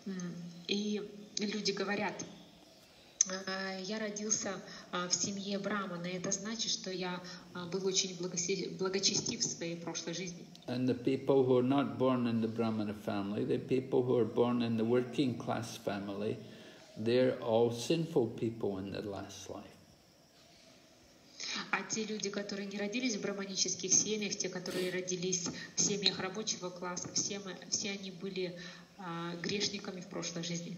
М, И люди говорят, «А, я родился а, в семье Брамана, и это значит, что я а, был очень благосе- благочестив в своей прошлой жизни. And the people who are not born in the Brahmana family, the people who are born in the working class family, they're all sinful people in their last life. А те люди, которые не родились в браманических семьях, те, которые родились в семьях рабочего класса, все, мы, все они были а, грешниками в прошлой жизни.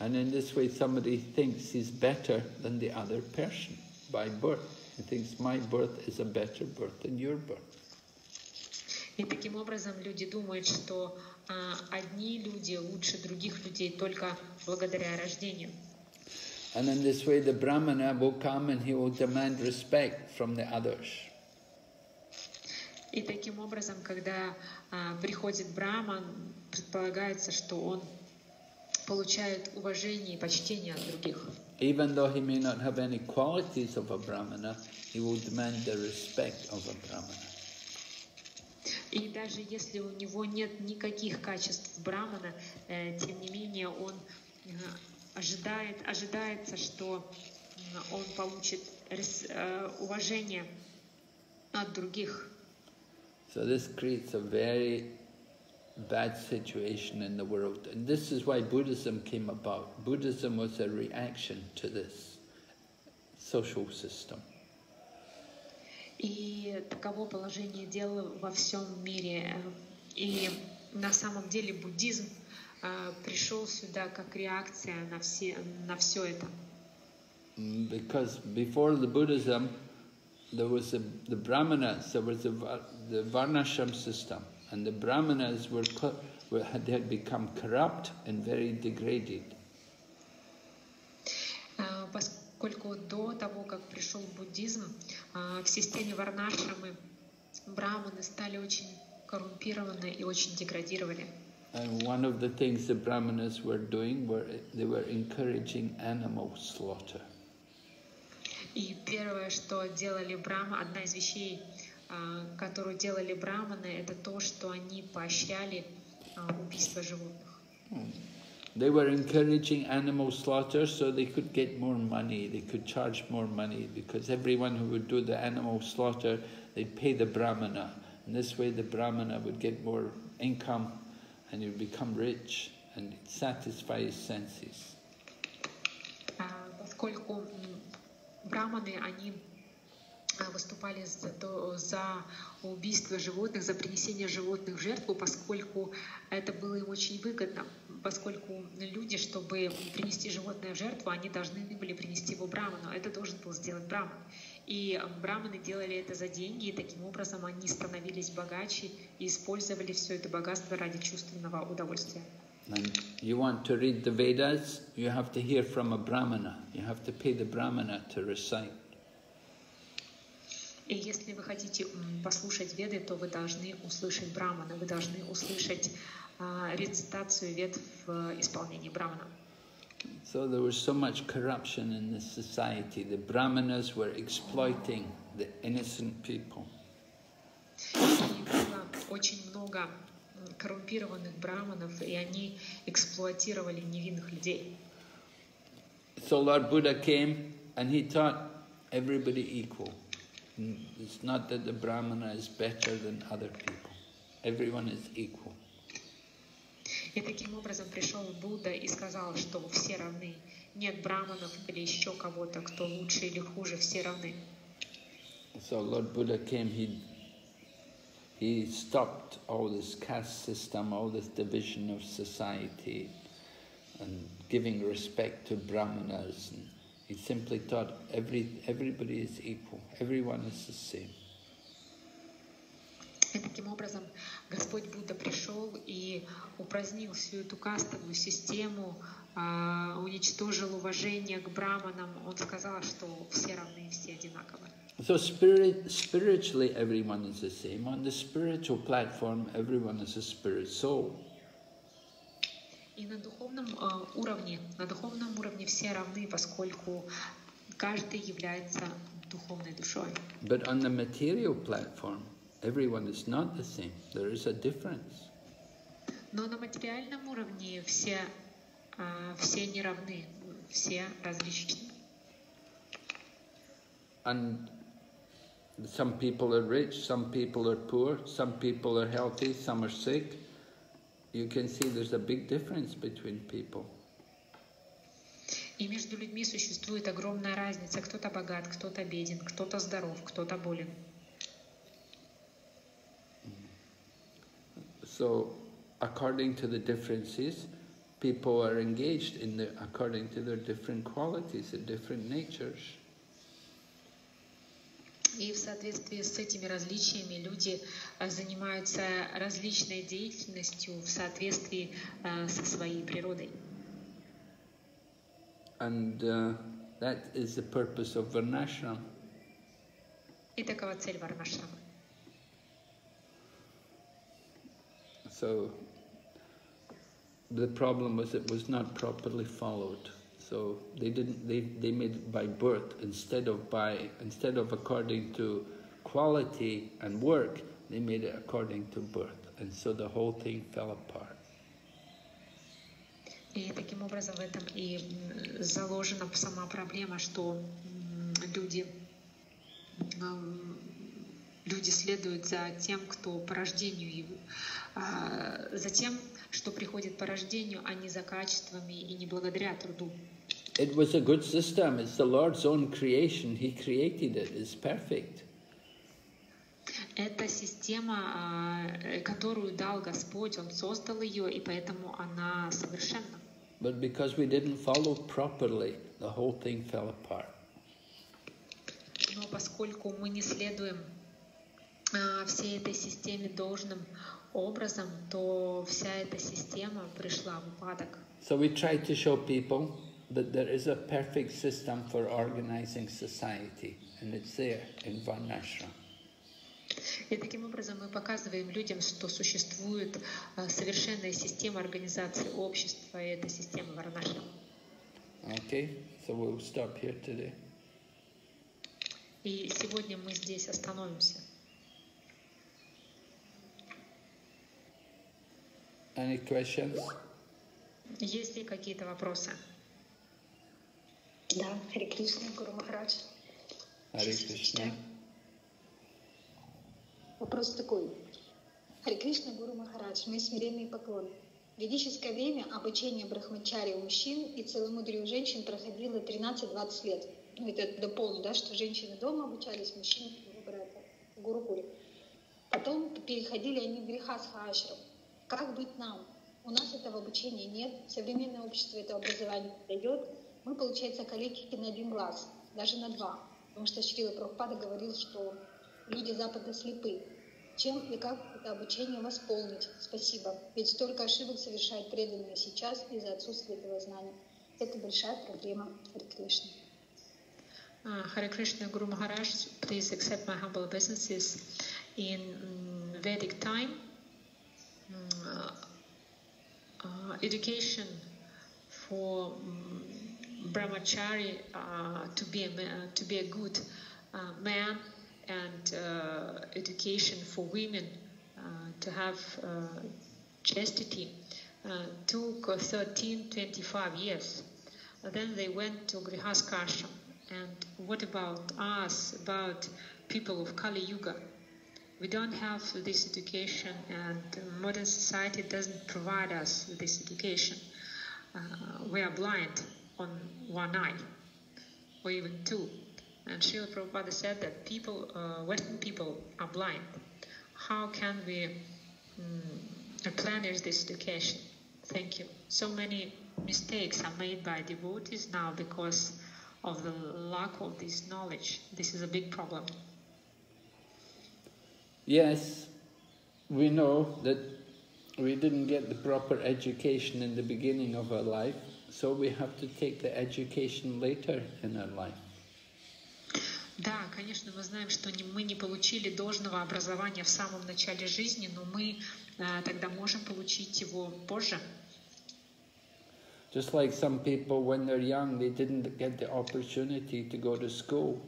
And in this way, somebody thinks he's better than the other person by birth. He thinks my birth is a better birth than your birth. И таким образом люди думают, что а, одни люди лучше других людей только благодаря рождению. And in this way, the Brahmana will come and he will demand respect from the others. И таким образом, когда а, приходит Браман, предполагается, что он получает уважение и почтение от других. Even though he may not have any qualities of a Brahmana, he will demand the respect of a Brahmana. И даже если у него нет никаких качеств Брамана, э, тем не менее он э, ожидает, ожидается, что э, он получит э, уважение от других. So this creates a very bad situation in the world. And this is why Buddhism came about. Buddhism was a reaction to this social system. И таково положение дел во всем мире. И на самом деле буддизм э, пришел сюда как реакция на все, на все это. Mm, Because before the Buddhism, there was the, the Brahmanas, there was Va- the Varnashram system. and the brahmanas were, were had, had become corrupt and very degraded. Поскольку до того, как пришел буддизм, в системе варнашрамы браманы стали очень коррумпированы и очень деградировали. And one of the things the brahmanas were doing were they were encouraging animal slaughter. И первое, что делали брама, одна из вещей, которую делали браманы, это то, что они поощряли убийство животных. They were encouraging animal slaughter so they could get more money, they could charge more money, because everyone who would do the animal slaughter, they'd pay the brahmana. And this way the brahmana would get more income and he would become rich and satisfy his senses. Поскольку браманы, они выступали за, то, за убийство животных, за принесение животных в жертву, поскольку это было им очень выгодно, поскольку люди, чтобы принести животное в жертву, они должны были принести его браману. Это должен был сделать браман. И браманы делали это за деньги, и таким образом они становились богаче и использовали все это богатство ради чувственного удовольствия. And you want to read the Vedas, you have to hear from a Brahmana. You have to pay the Brahmana to recite. И если вы хотите послушать Веды, то вы должны услышать Брамана, вы должны услышать uh, рецитацию Вед в исполнении Брамана. So there was so much corruption in this society. The Brahmanas were exploiting the innocent people. очень много коррумпированных браманов, и они эксплуатировали невинных людей. So Lord Buddha came and he taught everybody equal. It's not that the Brahmana is better than other people. Everyone is equal. И таким образом пришел Будда и сказал, что все равны. Нет браманов или еще кого-то, кто лучше или хуже, все равны. So Lord Buddha came, he, he stopped all this caste system, all this division of society, and giving respect to brahmanas and He simply taught every, everybody is equal, everyone is the same. И таким образом Господь Будда пришел и упразднил всю эту кастовую систему, уничтожил уважение к браманам. Он сказал, что все равны, все одинаковы. So spirit, spiritually everyone is the same. On the spiritual platform everyone is a spirit soul. И на духовном э, уровне, на духовном уровне все равны, поскольку каждый является духовной душой. But on the material platform, everyone is not the same. There is a difference. Но на материальном уровне все, э, все не равны, все различны. And some people are rich, some people are poor, some people are healthy, some are sick you can see there's a big difference between people. И между людьми существует огромная разница. Кто-то богат, кто-то беден, кто-то здоров, кто-то болен. So, according to the differences, people are engaged in the, according to their different qualities, their different natures. И в соответствии с этими различиями люди занимаются различной деятельностью в соответствии со своей природой. And uh, that is the purpose of Varnashram. И такова цель Варнашрама. So the problem was it was not properly followed. So they didn't. They they made by birth instead of by instead of according to quality and work. They made it according to birth, and so the whole thing fell apart. И таким образом в этом и заложена сама проблема, что люди люди следуют за тем, кто по рождению, за тем, что приходит по рождению, а не за качествами и не благодаря труду. It was a good system. It's the Lord's own creation. He created it. It's perfect. Это система, которую дал Господь, Он создал ее, и поэтому она совершенна. But because we didn't follow properly, the whole thing fell apart. Но поскольку мы не следуем а, всей этой системе должным образом, то вся эта система пришла в упадок. So we try to show people that there is a perfect system for organizing society, and it's there in Varnashram. И таким образом мы показываем людям, что существует а, совершенная система организации общества, и это система Варнашрама. Okay, so we'll stop here today. И сегодня мы здесь остановимся. Any questions? Есть ли какие-то вопросы? Да, Харе Кришна, Гуру Махарадж. Krishna. читаю. Вопрос такой. Харе Кришна, Гуру Махарадж, мои смиренные поклоны. В ведическое время обучение брахмачари у мужчин и целомудрие у женщин проходило 13-20 лет. Ну, это дополню, да, что женщины дома обучались, мужчины в Гурукуле. Потом переходили они в грехасха ашрам. Как быть нам? У нас этого обучения нет, современное общество этого образования не дает. Мы, получается, коллеги на один глаз, даже на два. Потому что Шрила Прабхупада говорил, что люди Запада слепы. Чем и как это обучение восполнить? Спасибо. Ведь столько ошибок совершают преданные сейчас из-за отсутствия этого знания. Это большая проблема. Харе Кришна. Uh, Hare Krishna Guru Maharaj, please accept my humble obeisances. In Vedic time, uh, uh, education for mm, brahmachari uh, to be a ma- to be a good uh, man and uh, education for women uh, to have uh, chastity uh, took uh, 13 25 years then they went to Grihaskashram. And what about us, about people of Kali Yuga? We don't have this education, and uh, modern society doesn't provide us with this education. Uh, we are blind on one eye, or even two. And Srila Prabhupada said that people, uh, Western people, are blind. How can we mm, replenish this education? Thank you. So many mistakes are made by devotees now because of the lack of this knowledge. This is a big problem. Yes, we know that we didn't get the proper education in the beginning of our life, so we have to take the education later in our life. Да, конечно, мы знаем, что не- мы не получили должного образования в самом начале жизни, но мы э, тогда можем получить его позже. Just like some people, when they're young, they didn't get the opportunity to go to school.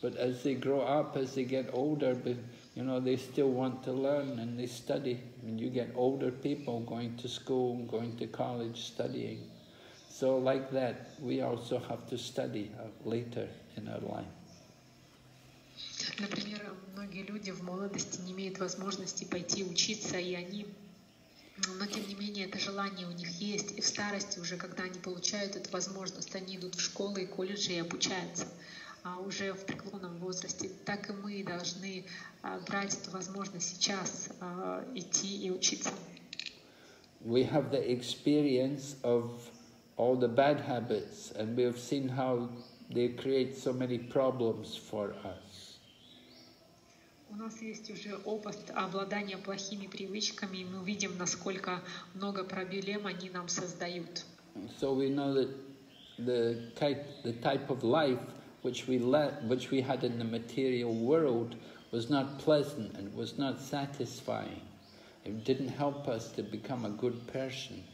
But as they grow up, as they get older, but, you know, they still want to learn and they study. And you get older people going to school, going to college, studying. So like that, we also have to study uh, later in our life. Например, многие люди в молодости не имеют возможности пойти учиться, и они, но тем не менее это желание у них есть, и в старости уже, когда они получают эту возможность, они идут в школы и колледжи и обучаются. А уже в преклонном возрасте, так и мы должны а, брать эту возможность сейчас а, идти и учиться. We have the experience of all the bad habits and we have seen how they create so many problems for us. У нас есть уже опыт обладания плохими привычками, и мы видим, насколько много проблем они нам создают. So we know that the type, the type of life which we let, which we had in the material world was not pleasant and was not satisfying. It didn't help us to become a good person.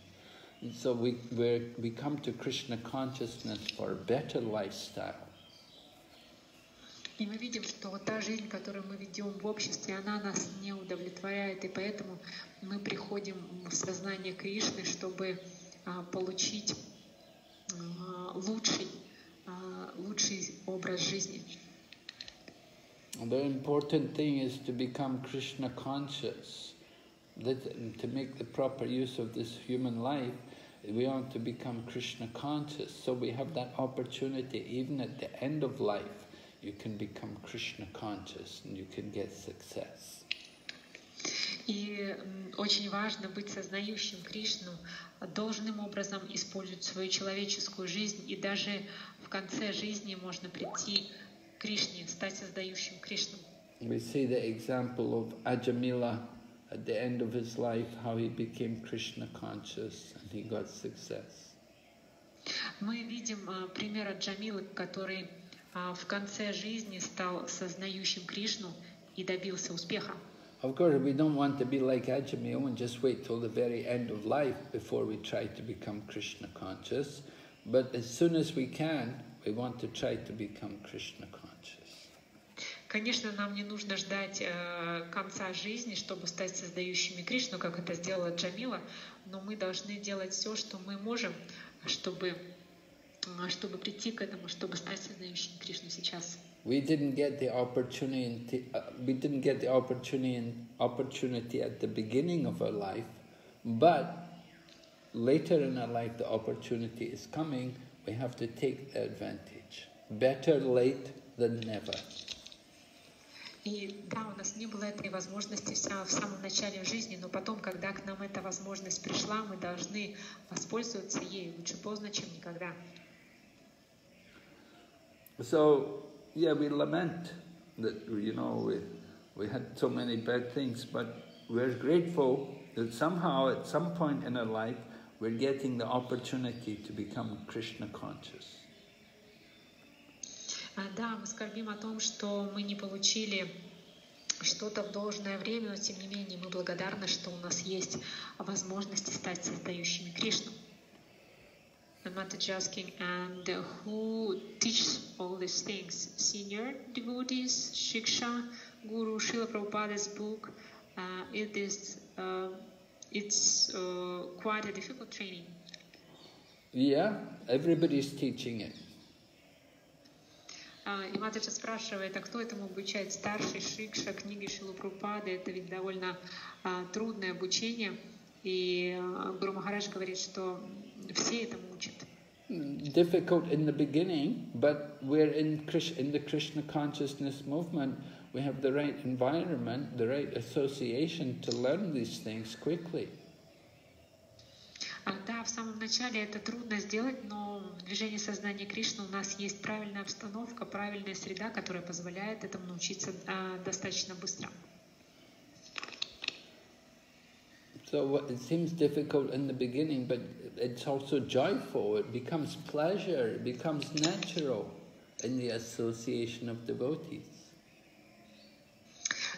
And so we, we're, we come to Krishna consciousness for a better lifestyle. И мы видим, что та жизнь, которую мы ведем в обществе, она нас не удовлетворяет, и поэтому мы приходим в сознание Кришны, чтобы а, получить а, лучший, а, лучший образ жизни. The important thing is to become Krishna conscious. That, to make the proper use of this human life, we want to become Krishna conscious. So we have that opportunity, even at the end of life, you can become Krishna conscious and you can get success. И м, очень важно быть сознающим Кришну, должным образом использовать свою человеческую жизнь, и даже в конце жизни можно прийти к Кришне, стать создающим Кришну. we see the example of Ajamila at the end of his life, how he became Krishna conscious and he got success. Мы видим а, пример Джамилы, который а, в конце жизни стал сознающим Кришну и добился успеха. Of course, we don't want to be like Ajamil and just wait till the very end of life before we try to become Krishna conscious. But as soon as we can, we want to try to become Krishna conscious. Конечно, нам не нужно ждать э, конца жизни, чтобы стать создающими Кришну, как это сделала Джамила, но мы должны делать все, что мы можем, чтобы, э, чтобы прийти к этому, чтобы стать создающими Кришну сейчас. We didn't get the opportunity. Uh, we didn't get the opportunity opportunity at the beginning of our life, but later in our life, the opportunity is coming. We have to take the advantage. Better late than never. И да, у нас не было этой возможности в самом начале жизни, но потом, когда к нам эта возможность пришла, мы должны воспользоваться ей. Лучше поздно, чем никогда. So yeah, we lament that, you know, we, we had so many bad things, but we're grateful that somehow at some point in our life, we're getting the opportunity to become Krishna conscious. А, Да, мы скорбим о том, что мы не получили что-то в должное время, но тем не менее мы благодарны, что у нас есть возможности стать создающими Кришну. And Mataji asking, and who teaches all these things? Senior devotees, Shiksha, Guru, Srila Prabhupada's book. Uh, it is, uh, it's uh, quite a difficult training. Yeah, everybody's teaching it. А, И Матаджа спрашивает, а кто этому обучает? Старший Шикша, книги Шилу Прабхупады. Это ведь довольно а, трудное обучение. И а, Гуру Махарадж говорит, что все этому учат. Difficult in the beginning, but we're in, Krish, in the Krishna consciousness movement. We have the right environment, the right association to learn these things quickly. А, в самом начале это трудно сделать, но в движении сознания Кришны у нас есть правильная обстановка, правильная среда, которая позволяет этому научиться а, достаточно быстро. So it seems difficult in the beginning, but it's also joyful. It becomes pleasure. It becomes natural in the association of devotees.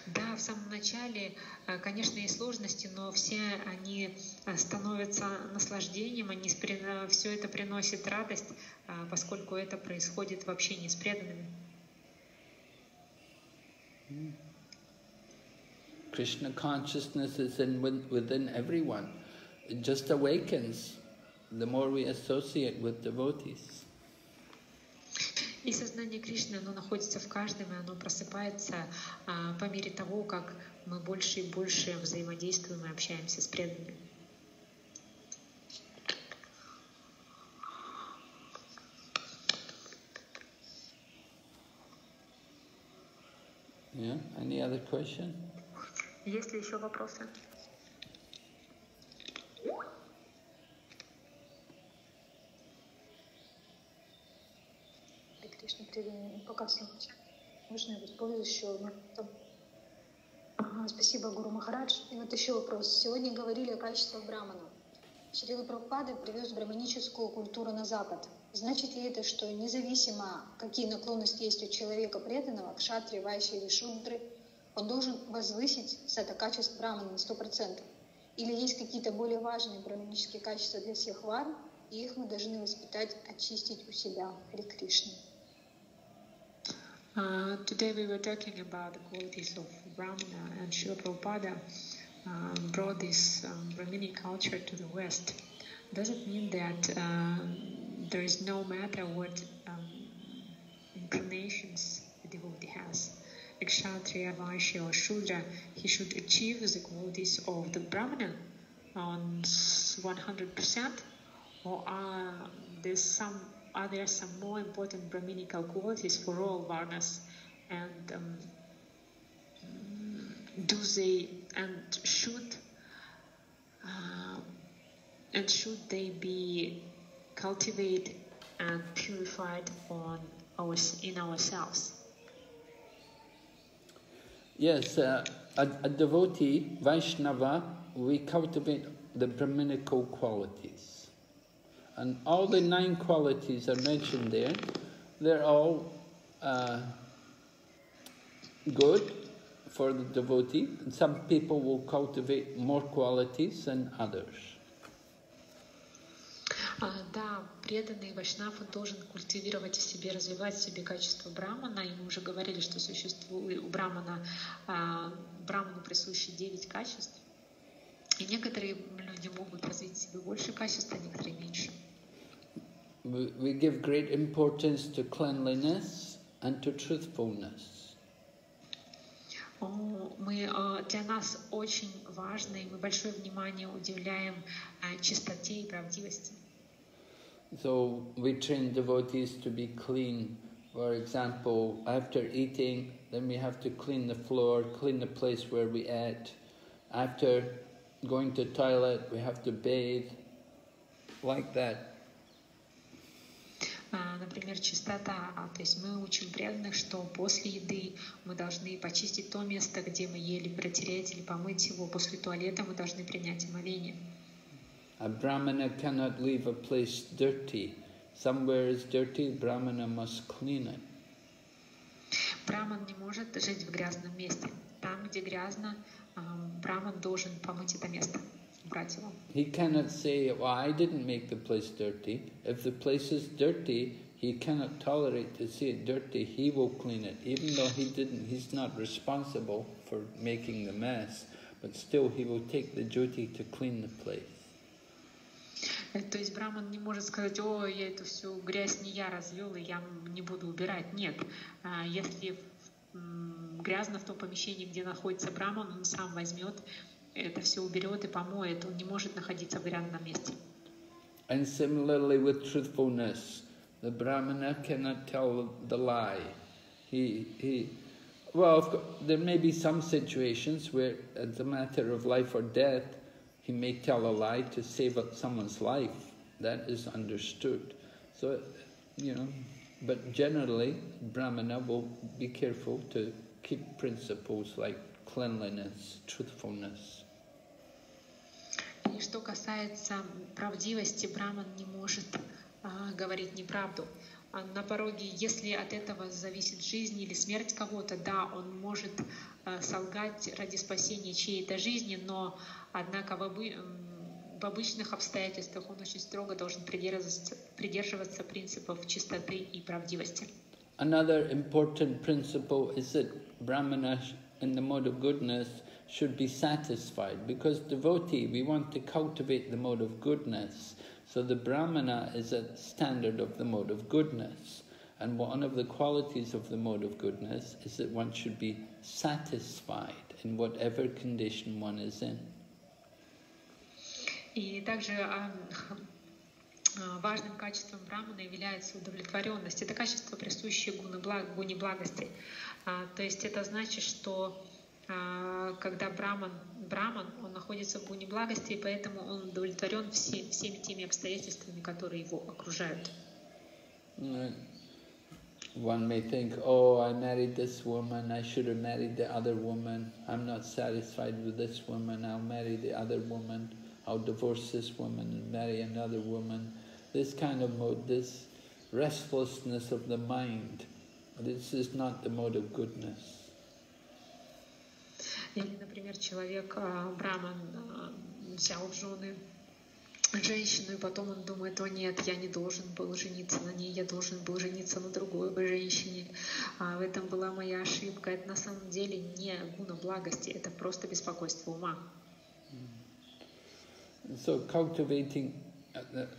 Да, в самом начале, э, конечно, есть сложности, но все они становятся наслаждением, они все это приносит радость, а, поскольку это происходит в общении с преданными. Krishna consciousness is in with- within everyone. It just awakens the more we associate with devotees. И сознание Кришны, оно находится в каждом, и оно просыпается а, по мере того, как мы больше и больше взаимодействуем и общаемся с преданными. Yeah. Any other question? Есть ли еще вопросы? Преданный, пока молчат. Можно я воспользуюсь еще моментом? Ага, Спасибо, Гуру Махарадж. И вот еще вопрос. Сегодня говорили о качествах брамана. Шрила Прабхупада привез браманическую культуру на Запад. Значит ли это, что независимо, какие наклонности есть у человека преданного, к шатре, вайше или шудры, он должен возвысить это качество брамана на 100%? Или есть какие-то более важные браманические качества для всех варн, и их мы должны воспитать, очистить у себя, Хари Кришна? Uh, today we were talking about the qualities of Brahmana and Srila Prabhupada um, brought this um, Brahminic culture to the West. Does it mean that um, there is no matter what um, inclinations the devotee has, Like Kshatriya, Vaishya or Shudra, he should achieve the qualities of the Brahmana on 100%? Or are there some are there some more important Brahminical qualities for all Varnas? And um, do they and should uh, and should they be cultivated and purified on our, in ourselves? Yes, uh, a, a devotee, Vaishnava, we cultivate the Brahminical qualities. And all the nine qualities are mentioned there. They're all uh, good for the devotee. Some people will cultivate more qualities than others. А, Да, преданный Вайшнав он должен культивировать в себе, развивать в себе качество брамана. И мы уже говорили, что существует у брамана, а, браману присущи девять качеств. И некоторые люди могут развить в себе больше качеств, а некоторые меньше. We, give great importance to cleanliness and to truthfulness. Мы, а, для нас очень важно, и мы большое внимание уделяем а, чистоте и правдивости. So we train devotees to be clean. For example, after eating, then we have to clean the floor, clean the place where we ate. After going to toilet, we have to bathe, like that. А, Например, чистота. А, То есть мы учим преданных, что после еды мы должны почистить то место, где мы ели, протереть или помыть его. После туалета мы должны принять омовение. A brahmana cannot leave a place dirty. Somewhere is dirty, brahmana must clean it. Браман не может жить в грязном месте. Там, где грязно, а, браман должен помыть это место, убрать его. He cannot say, well, I didn't make the place dirty. If the place is dirty, he cannot tolerate to see it dirty. He will clean it. Even though he didn't, he's not responsible for making the mess, but still he will take the duty to clean the place. Э, То есть Браман не может сказать, о, я эту всю грязь не я развел, и я не буду убирать. Нет. А, Если грязно в том помещении, где находится Браман, он сам возьмет, это все уберет и помоет. Он не может находиться в грязном месте. And similarly with truthfulness, the brahmana cannot tell the lie. He, he, well, course, there may be some situations where it's a matter of life or death, he may tell a lie to save someone's life. That is understood. So, you know, but generally, brahmana will be careful to keep principles like cleanliness, truthfulness. И что касается правдивости, Браман не может а, говорить неправду. А на пороге, если от этого зависит жизнь или смерть кого-то, да, он может а, солгать ради спасения чьей-то жизни, но однако в, обы- м, в обычных обстоятельствах он очень строго должен придерживаться, придерживаться принципов чистоты и правдивости. Another important principle is that brahmana sh- in the mode of goodness should be satisfied because devotee we want to cultivate the mode of goodness so the brahmana is a standard of the mode of goodness and one of the qualities of the mode of goodness is that one should be satisfied in whatever condition one is in И также а, важным качеством брамана является удовлетворенность. Это качество, присущее гуне, благ, гуне благости. А, То есть это значит, что а, когда браман, браман, он находится в гуне благости, и поэтому он удовлетворен все- всеми теми обстоятельствами, которые его окружают. Right. One may think, oh, I married this woman, I should have married the other woman. I'm not satisfied with this woman, I'll marry the other woman. I'll divorce this woman and marry another woman. This kind of mode, this restlessness of the mind, this is not the mode of goodness. Или, например, человек, а, браман, а, взял в жены женщину, и потом он думает, о нет, я не должен был жениться на ней, я должен был жениться на другой женщине. А в этом была моя ошибка. Это на самом деле не гуна благости, это просто беспокойство ума. So cultivating, uh, the-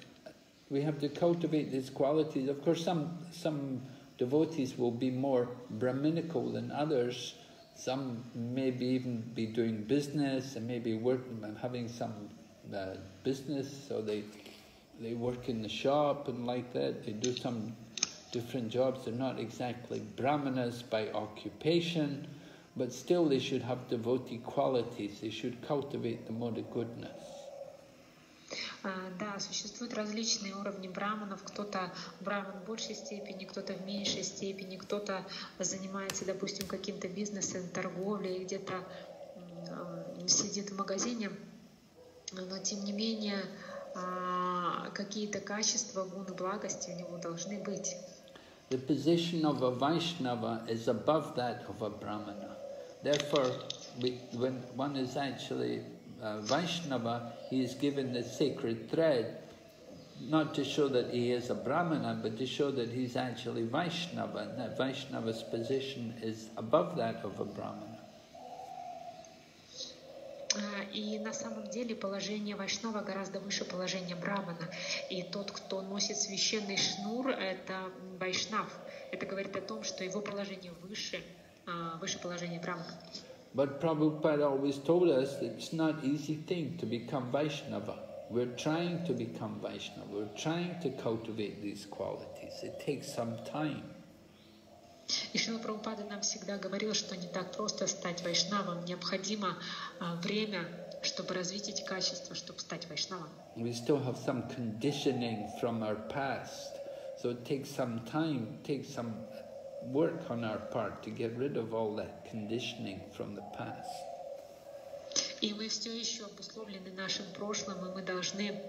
we have to cultivate these qualities. Of course, some some devotees will be more Brahminical than others. Some maybe even be doing business and maybe working, and having some uh, business. So they they work in the shop and like that. They do some different jobs. They're not exactly brahmanas by occupation, but still they should have devotee qualities. They should cultivate the mode of goodness. А, Да, существуют различные уровни браманов. Кто-то браман в большей степени, кто-то в меньшей степени, кто-то занимается, допустим, каким-то бизнесом, торговлей, где-то сидит в магазине. Но тем не менее а, какие-то качества, гуны благости у него должны быть. The position of a Vaishnava is above that of a Brahmana. Therefore, we, when one is actually Vaishnava, he is given the sacred thread, not to show that he is a Brahmana, but to show that he's actually Vaishnava, and that Vaishnava's position is above that of a Brahmana. А, И на самом деле положение Вайшнава гораздо выше положения Брамана. И тот, кто носит священный шнур, это Вайшнав. Это говорит о том, что его положение выше, а, выше положения Брамана. But Prabhupada always told us that it's not easy thing to become Vaishnava. We're trying to become Vaishnava. We're trying to cultivate these qualities. It takes some time. И Шила Прабхупада нам всегда говорил, что не так просто стать вайшнавом. Необходимо а, время, чтобы развить эти качества, чтобы стать вайшнавом. We still have some conditioning from our past. So it takes some time, takes some work on our part to get rid of all that conditioning from the past. И мы все еще обусловлены нашим прошлым, и мы должны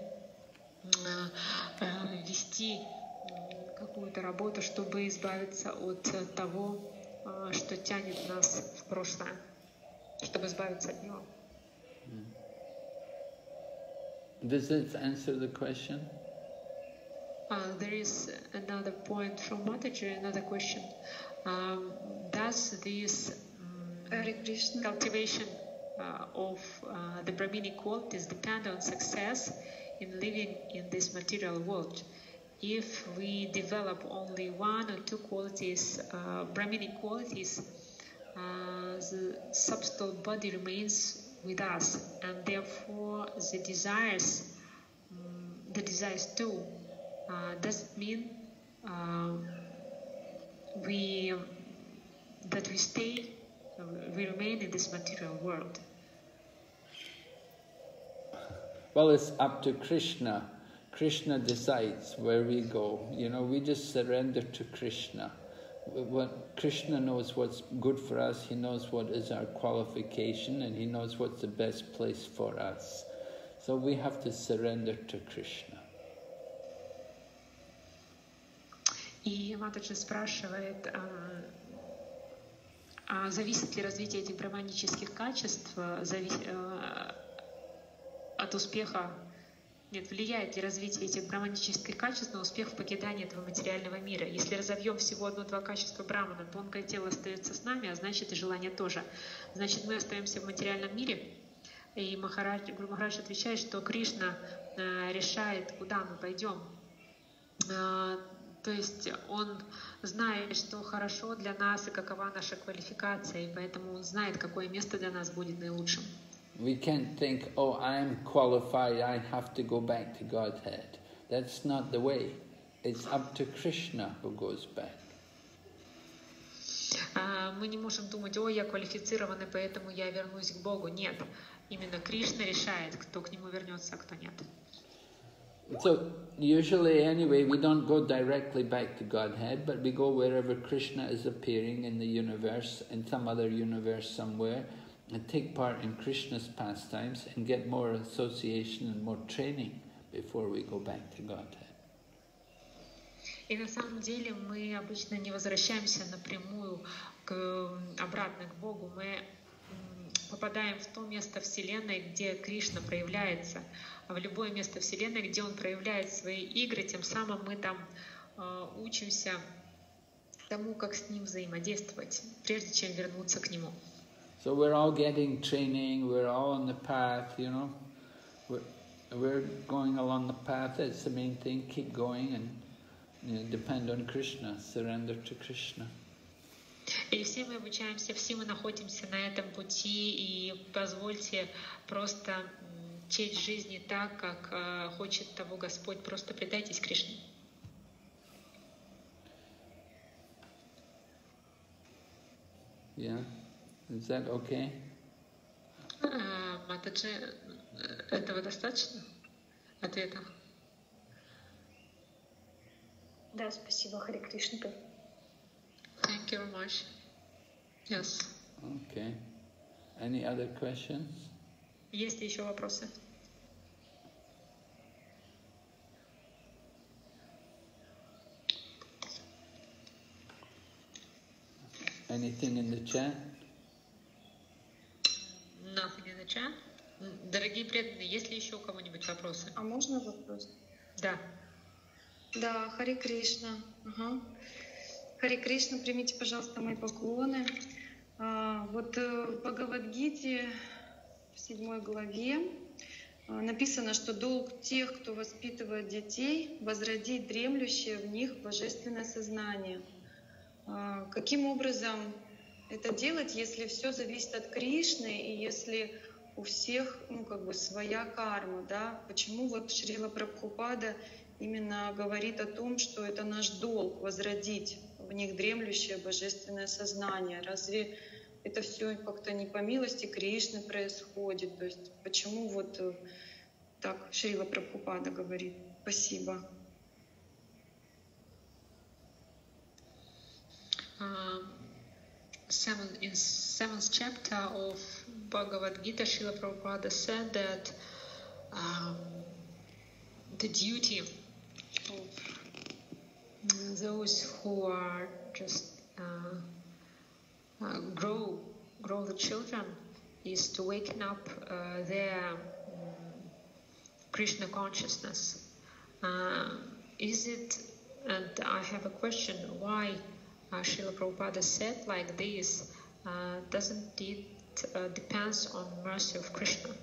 а, а, вести какую-то работу, чтобы избавиться от э, того, а, что тянет нас в прошлое, чтобы избавиться от него. Does this answer the question? Uh, there is another point from Mataji, another question. Um, does this um, cultivation uh, of uh, the Brahminic qualities depend on success in living in this material world? If we develop only one or two qualities, uh, Brahminic qualities, uh, the subtle body remains with us, and therefore the desires, mm, the desires too. Uh, does mean uh, we that we stay, we remain in this material world? Well, it's up to Krishna. Krishna decides where we go. You know, we just surrender to Krishna. What Krishna knows what's good for us. He knows what is our qualification, and he knows what's the best place for us. So we have to surrender to Krishna. И Матаджи спрашивает, а, а зависит ли развитие этих браманических качеств а, а, от успеха, нет, влияет ли развитие этих браманических качеств на успех в покидании этого материального мира? Если разовьем всего одно-два качества брамана, тонкое тело остается с нами, а значит и желание тоже. Значит, мы остаемся в материальном мире. И Махарадж, Гуру Махарадж отвечает, что Кришна а, решает, куда мы пойдем. То есть он знает, что хорошо для нас и какова наша квалификация, и поэтому он знает, какое место для нас будет наилучшим. We can't think, oh, I'm qualified, I have to go back to Godhead. That's not the way. It's up to Krishna who goes back. А, Мы не можем думать, о, я квалифицированный, поэтому я вернусь к Богу. Нет. Именно Кришна решает, кто к нему вернется, а кто нет. So usually anyway, we don't go directly back to Godhead, but we go wherever Krishna is appearing in the universe, in some other universe somewhere, and take part in Krishna's pastimes and get more association and more training before we go back to Godhead. И на самом деле мы обычно не возвращаемся напрямую к, м, обратно к Богу. Мы м, попадаем в то место Вселенной, где Кришна проявляется. А в любое место Вселенной, где Он проявляет свои игры, тем самым мы там э, учимся тому, как с Ним взаимодействовать, прежде чем вернуться к Нему. So we're all getting training, we're all on the path, you know. We're, we're going along the path, that's the main thing, keep going and you know, depend on Krishna, surrender to Krishna. И все мы обучаемся, все мы находимся на этом пути, и позвольте просто честь жизни так, как э, хочет того Господь. Просто предайтесь Кришне. Yeah? Is that okay? А, Матаджи, э, этого достаточно? ответа. Да, спасибо, Хари Кришна. Thank you very much. Yes. Okay. Any other questions? Есть ли еще вопросы? Anything in the chat? Nothing in the chat. Дорогие преданные, есть ли еще у кого-нибудь вопросы? А можно вопрос? Да. Да, Хари Кришна. Ага. Хари Кришна, примите, пожалуйста, мои поклоны. А, вот э, в Бхагавадгите в седьмой главе а, написано, что долг тех, кто воспитывает детей, возродить дремлющее в них божественное сознание. А, Каким образом это делать, если все зависит от Кришны и если у всех, ну, как бы своя карма, да? Почему вот Шрила Прабхупада именно говорит о том, что это наш долг возродить в них дремлющее божественное сознание? Разве это все как-то не по милости Кришны происходит? То есть почему вот э, так Шрила Прабхупада говорит? Спасибо. Um, seven, in seventh chapter of Bhagavad Gita, Srila Prabhupada said that um, the duty of those who are just uh, uh, grow grow the children is to waken up uh, their um, Krishna consciousness. Uh, is it? And I have a question: Why uh, Srila Prabhupada said like this? Uh, doesn't it uh, depends on mercy of Krishna?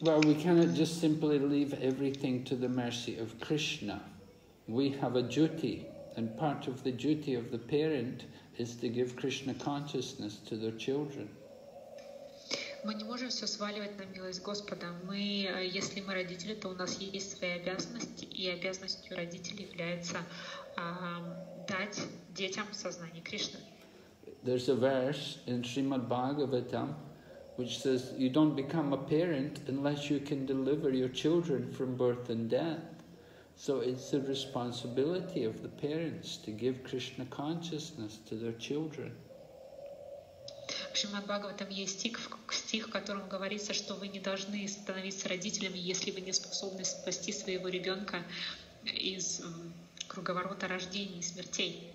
Well, we cannot just simply leave everything to the mercy of Krishna. We have a duty, and part of the duty of the parent is to give Krishna consciousness to their children. Мы не можем все сваливать на милость Господа. Мы, э, если мы родители, то у нас есть свои обязанности, и обязанностью родителей является а, дать детям сознание Кришны. There's a verse in Srimad Bhagavatam which says, You don't become a parent unless you can deliver your children from birth and death. So it's the responsibility of the parents to give Krishna consciousness to their children. В Шримад Бхагаватам есть стих, в- стих, в котором говорится, что вы не должны становиться родителями, если вы не способны спасти своего ребенка из м, круговорота рождений и смертей.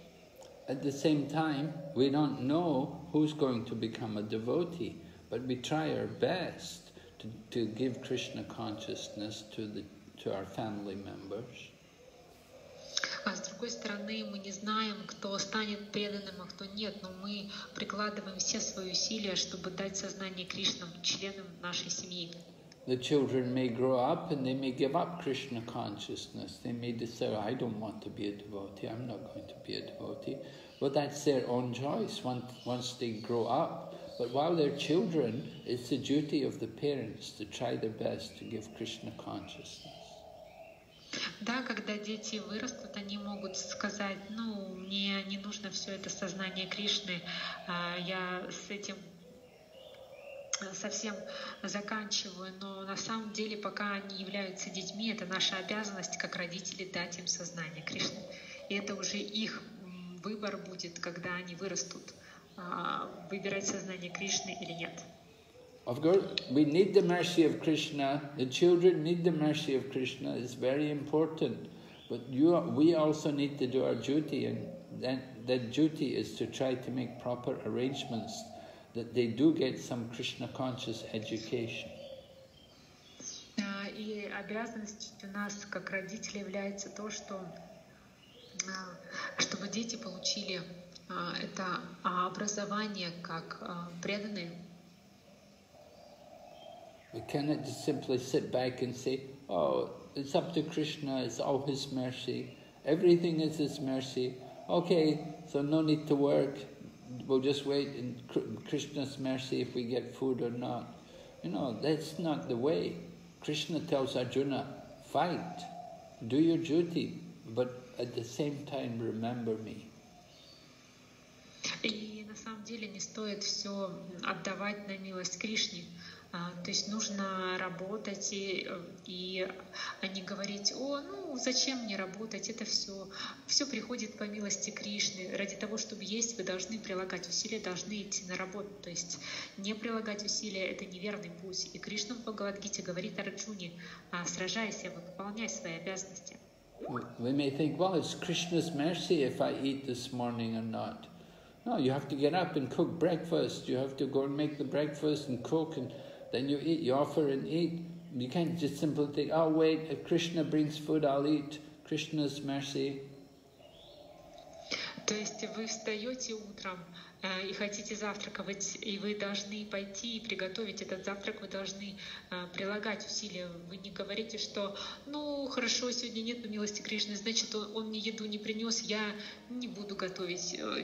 At the same time, we don't know who's going to become a devotee, but we try our best to, to give Krishna consciousness to, the, to our family members. А с другой стороны, мы не знаем, кто станет преданным, а кто нет, но мы прикладываем все свои усилия, чтобы дать сознание Кришнам, членам нашей семьи. The children may grow up and they may give up Krishna consciousness. They may decide, I don't want to be a devotee, I'm not going to be a devotee. Well, that's their own choice once, once they grow up. But while they're children, it's the duty of the parents to try their best to give Krishna consciousness. Да, когда дети вырастут, они могут сказать, ну, мне не нужно все это сознание Кришны, а, я с этим совсем заканчиваю, но на самом деле, пока они являются детьми, это наша обязанность как родители дать им сознание Кришны. И это уже их выбор будет, когда они вырастут, выбирать сознание Кришны или нет. Of course, we need the mercy of Krishna. The children need the mercy of Krishna. It's very important. But you, we also need to do our duty, and that, that duty is to try to make proper arrangements that they do get some Krishna conscious education. А, И обязанностью нас, как родителей, является то, что а, чтобы дети получили а, это а, образование как а, преданные. We cannot just simply sit back and say, oh, it's up to Krishna, it's all His mercy, everything is His mercy. Okay, so no need to work, we'll just wait in Kr- Krishna's mercy if we get food or not. You know, that's not the way. Krishna tells Arjuna, fight, do your duty, but at the same time remember me. И на самом деле не стоит все отдавать на милость Кришне. А, то есть нужно работать и, и а не говорить, о, ну зачем мне работать, это все, все приходит по милости Кришны. Ради того, чтобы есть, вы должны прилагать усилия, должны идти на работу. То есть не прилагать усилия — это неверный путь. И Кришна в Бхагавадгите говорит Арджуне, «А, сражайся, выполняй свои обязанности. We may think, well, it's Krishna's mercy if I eat this morning or not. No, you have to get up and cook breakfast. You have to go and make the breakfast and cook and then you eat, you offer and eat. You can't just simply think, oh wait, if Krishna brings food, I'll eat. Krishna's mercy. То есть вы встаете утром э, и хотите завтраковать, и вы должны пойти и приготовить этот завтрак, вы должны э, прилагать усилия. Вы не говорите, что ну хорошо, сегодня нет милости Кришны, значит он, он мне еду не принес, я не буду готовить, э,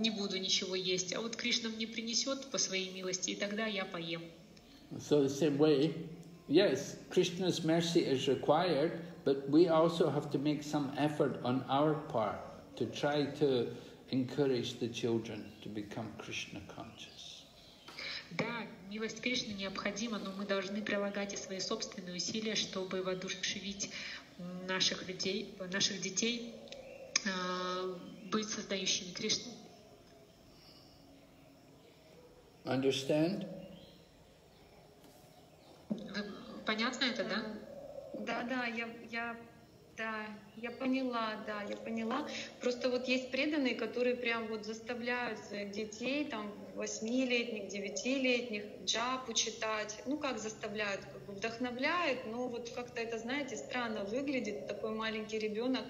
не буду ничего есть. А вот Кришна мне принесет по своей милости, и тогда я поем. So the same way, yes, Krishna's mercy is required, but we also have to make some effort on our part to try to encourage the children to become Krishna conscious. Да, милость Кришны необходима, но мы должны прилагать и свои собственные усилия, чтобы воодушевить наших людей, наших детей быть создающими Кришну. Understand? Понятно это, да? Да, да, я, я, да, я поняла, да, я поняла. Просто вот есть преданные, которые прям вот заставляют своих детей, там, восьмилетних, девятилетних, джапу читать. Ну, как заставляют, как бы вдохновляют, но вот как-то это, знаете, странно выглядит, такой маленький ребенок.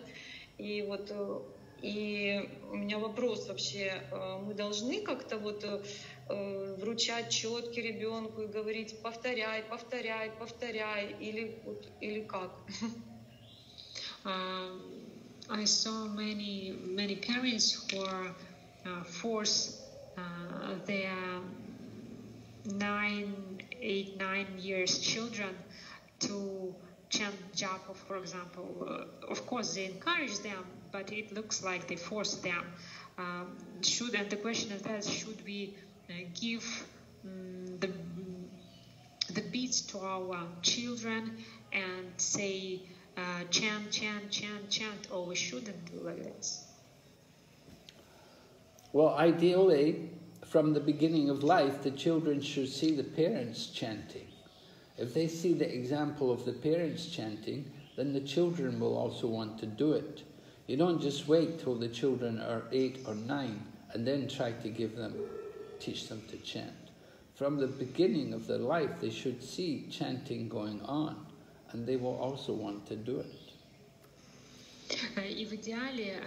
И вот э, и у меня вопрос вообще, э, мы должны как-то вот э, вручать четки ребенку и говорить повторяй, повторяй, повторяй, или, вот, или как? Uh, I saw many many parents who are uh, force uh, their nine, eight, nine years children to chant japa, for example. Uh, of course, they encourage them, but it looks like they force them. Um, should and the question is that should we uh, give um, the the beats to our children and say uh, chant, chant, chant, chant, or we shouldn't do like this? Well, ideally, from the beginning of life, the children should see the parents chanting. If they see the example of the parents chanting, then the children will also want to do it. You don't just wait till the children are eight or nine and then try to give them, teach them to chant. From the beginning of their life, they should see chanting going on and they will also want to do it. И в идеале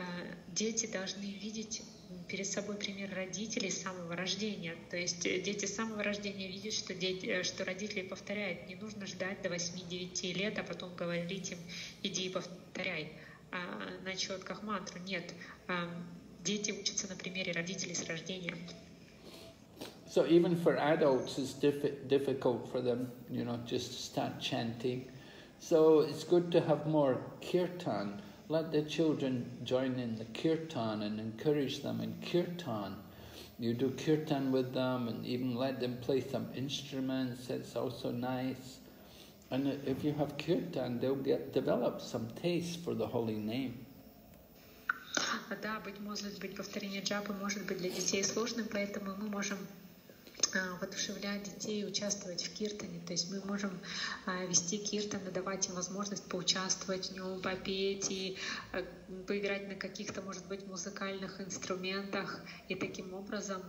дети должны видеть перед собой пример родителей с самого рождения. То есть дети с самого рождения видят, что, дети, что родители повторяют. Не нужно ждать до 8-9 лет, а потом говорить им, иди и повторяй. на четках мантру. Нет, дети учатся на примере родителей с рождения. So even for adults, it's diff difficult for them, you know, just to start chanting. So it's good to have more kirtan. Let the children join in the kirtan and encourage them in kirtan. You do kirtan with them and even let them play some instruments. It's also nice. And if you have kirtan, they'll get develop some taste for the holy name. Да, быть может быть повторение джапы может быть для детей сложным, поэтому мы можем воодушевлять детей участвовать в киртане. То есть мы можем вести киртан давать им возможность поучаствовать в нем, попеть и поиграть на каких-то, может быть, музыкальных инструментах и таким образом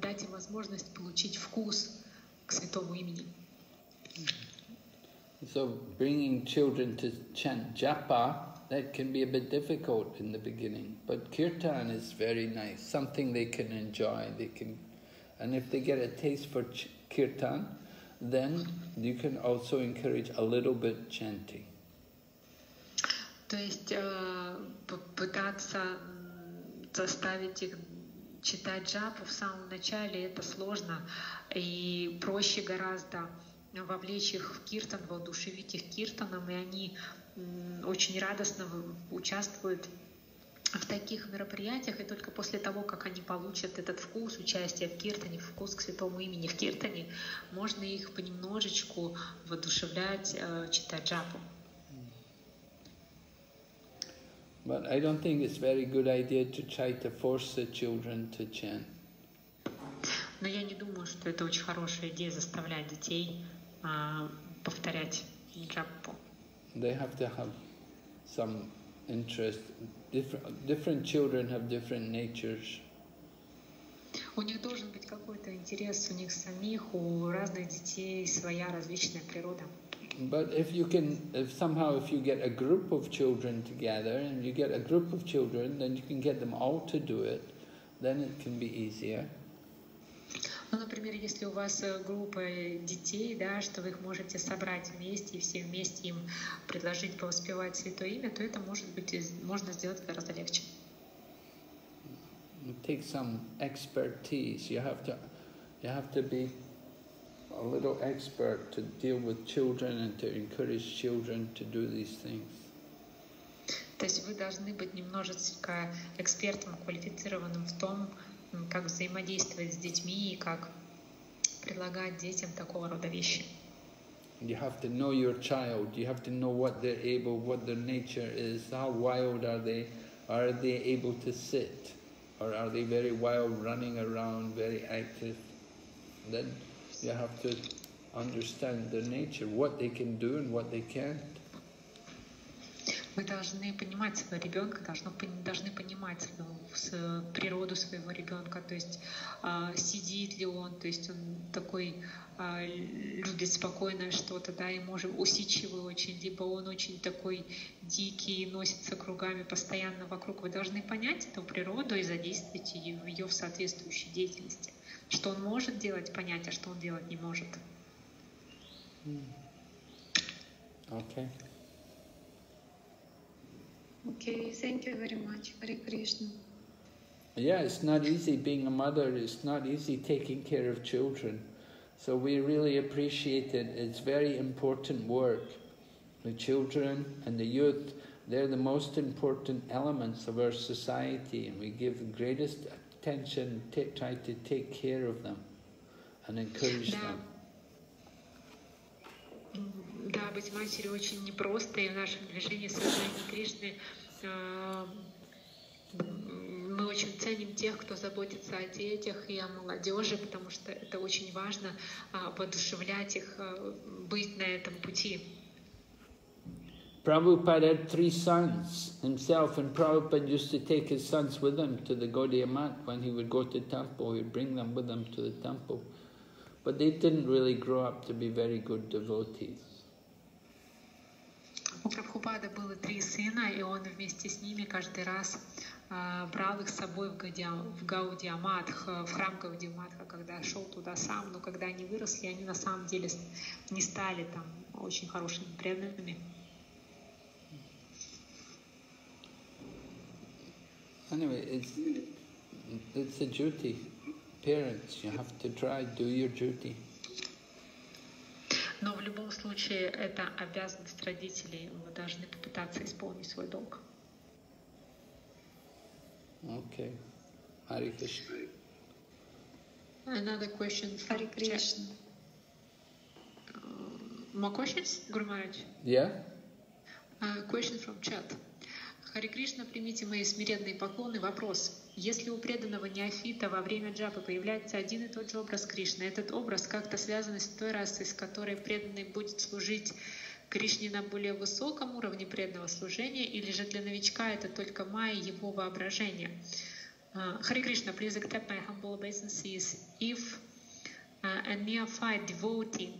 дать им возможность получить вкус к святому имени. So bringing children to chant japa, that can be a bit difficult in the beginning. But kirtan is very nice, something they can enjoy. They can, and if they get a taste for kirtan, then you can also encourage a little bit chanting. То есть пытаться заставить их читать джапу в самом начале это сложно и проще гораздо вовлечь их в киртан, воодушевить их киртаном, и они очень радостно участвуют в таких мероприятиях, и только после того, как они получат этот вкус участия в киртане, вкус к святому имени в киртане, можно их понемножечку воодушевлять, э, читать джапу. But I don't think it's very good idea to try to force the children to chant. Но я не думаю, что это очень хорошая идея заставлять детей а, повторять джаппу. They have to have some interest. Different, different children have different natures. У них должен быть какой-то интерес у них самих, у разных детей своя различная природа. But if you can, if somehow if you get a group of children together and you get a group of children, then you can get them all to do it, then it can be easier. Ну, например, если у вас э, группа детей, да, что вы их можете собрать вместе и все вместе им предложить повоспевать Святое Имя, то это может быть можно сделать гораздо легче. It takes some expertise. You have to, you have to be a little expert to deal with children and to encourage children to do these things. То есть вы должны быть немножечко экспертом, квалифицированным в том, как взаимодействовать с детьми и как предлагать детям такого рода вещи. You have to know your child. You have to know what they're able, what their nature is. How wild are they? Are they able to sit, or are they very wild, running around, very active? Then you have to understand their nature, what they can do and what they can't. Вы должны понимать ребенка, должны, должны понимать природу своего ребенка, то есть э, сидит ли он, то есть он такой э, любит спокойное что-то, да, и может усидчивый очень, либо он очень такой дикий, носится кругами постоянно вокруг. Вы должны понять эту природу и задействовать ее в соответствующей деятельности. Что он может делать, понять, а что он делать не может. Okay. Okay, thank you very much, Hare Krishna. Yeah, it's not easy being a mother, it's not easy taking care of children. So we really appreciate it. It's very important work. The children and the youth, they're the most important elements of our society and we give the greatest attention, try to take care of them and encourage them. Mm-hmm. Да, быть матерью очень непросто, и в нашем движении Сознания Кришны э, мы очень ценим тех, кто заботится о детях и о молодежи, потому что это очень важно э, воодушевлять их, э, быть на этом пути. Prabhupada had three sons himself, and Prabhupada used to take his sons with him to the Gaudiya Mat when he would go to temple. He'd bring them with him to the temple. But they didn't really grow up to be very good devotees. У Прабхупада было три сына, и он вместе с ними каждый раз э, брал их с собой в, Гаудия, в Гаудиаматх, в храм Гаудиаматха, когда шел туда сам, но когда они выросли, они на самом деле не стали там очень хорошими преданными. Anyway, it's, it's a duty. Parents, you have to try, do your duty. Но в любом случае это обязанность родителей. Вы должны попытаться исполнить свой долг. Okay. Hare Krishna. Another question from Hare Krishna. Uh, more questions, Guru Maharaj? Yeah? Uh, question from chat. Хари Кришна, примите мои смиренные поклоны. Вопрос. Если у преданного неофита во время джапы появляется один и тот же образ Кришны, этот образ как-то связан с той расой, с которой преданный будет служить Кришне на более высоком уровне преданного служения, или же для новичка это только майя его воображения? Хари Кришна, please accept my humble obeisances. If uh, a neophyte devotee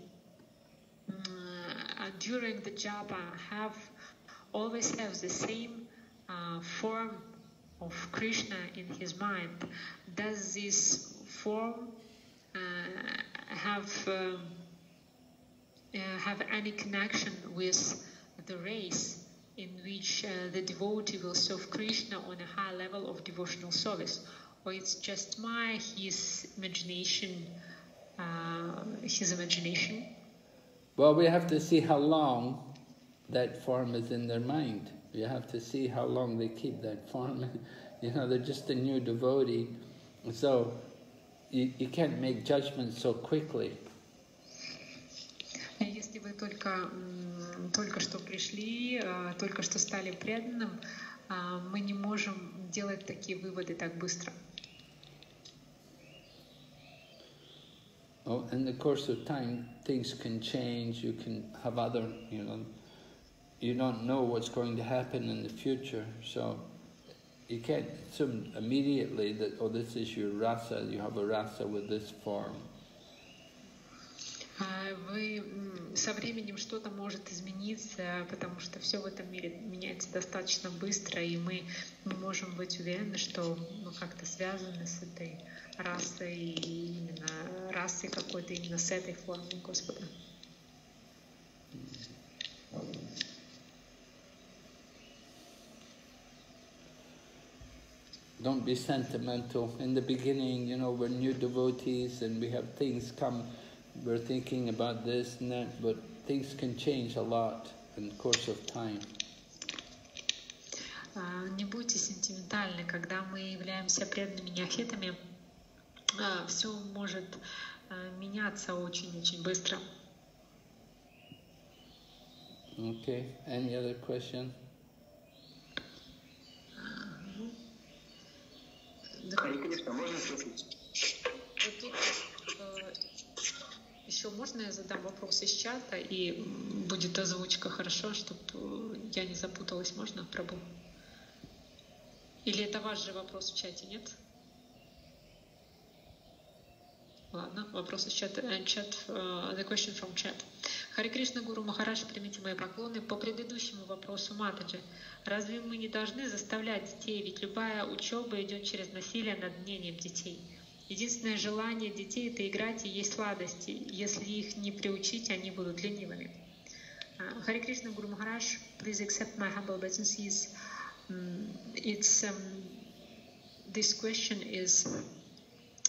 uh, during the japa have always have the same form of Krishna in his mind, does this form uh, have uh, have any connection with the race in which the devotee will serve Krishna on a high level of devotional service, or it's just my his imagination, his imagination? Well, we have to see how long that form is in their mind. You have to see how long they keep that form. you know, they're just a new devotee, so you, you can't make judgments so quickly. Если вы только, м, только что пришли, а, только что стали преданным, а, мы не можем делать такие выводы так быстро. Oh, in the course of time, things can change. You can have other, you know, you don't know what's going to happen in the future. So you can't assume immediately that, oh, this is your rasa, you have a rasa with this form. А, Вы м, со временем что-то может измениться, потому что все в этом мире меняется достаточно быстро, и мы, мы можем быть уверены, что мы как-то связаны с этой расой, и именно расой какой-то, именно с этой формой Господа. Don't be sentimental. In the beginning, you know, we're new devotees and we have things come, we're thinking about this and that, but things can change a lot in the course of time. А, Не будьте сентиментальны, когда мы являемся преданными неофитами, все может а, меняться очень-очень быстро. Okay, any other question? Хари Кришна, можно спросить? Вот тут э, еще можно я задам вопрос из чата и будет озвучка хорошо, чтобы я не запуталась, можно, Прабу? Или это ваш же вопрос в чате, нет? Ладно, вопрос из чата. э, чат э, the question from chat. Хари Кришна Гуру Махараш, примите мои поклоны. По предыдущему вопросу Матаджи, разве мы не должны заставлять детей? Ведь любая учеба идет через насилие над мнением детей. Единственное желание детей — это играть и есть сладости. Если их не приучить, они будут ленивыми. Uh, Hare Krishna Guru Maharaj, please accept my humble obeisances. It's um, this question is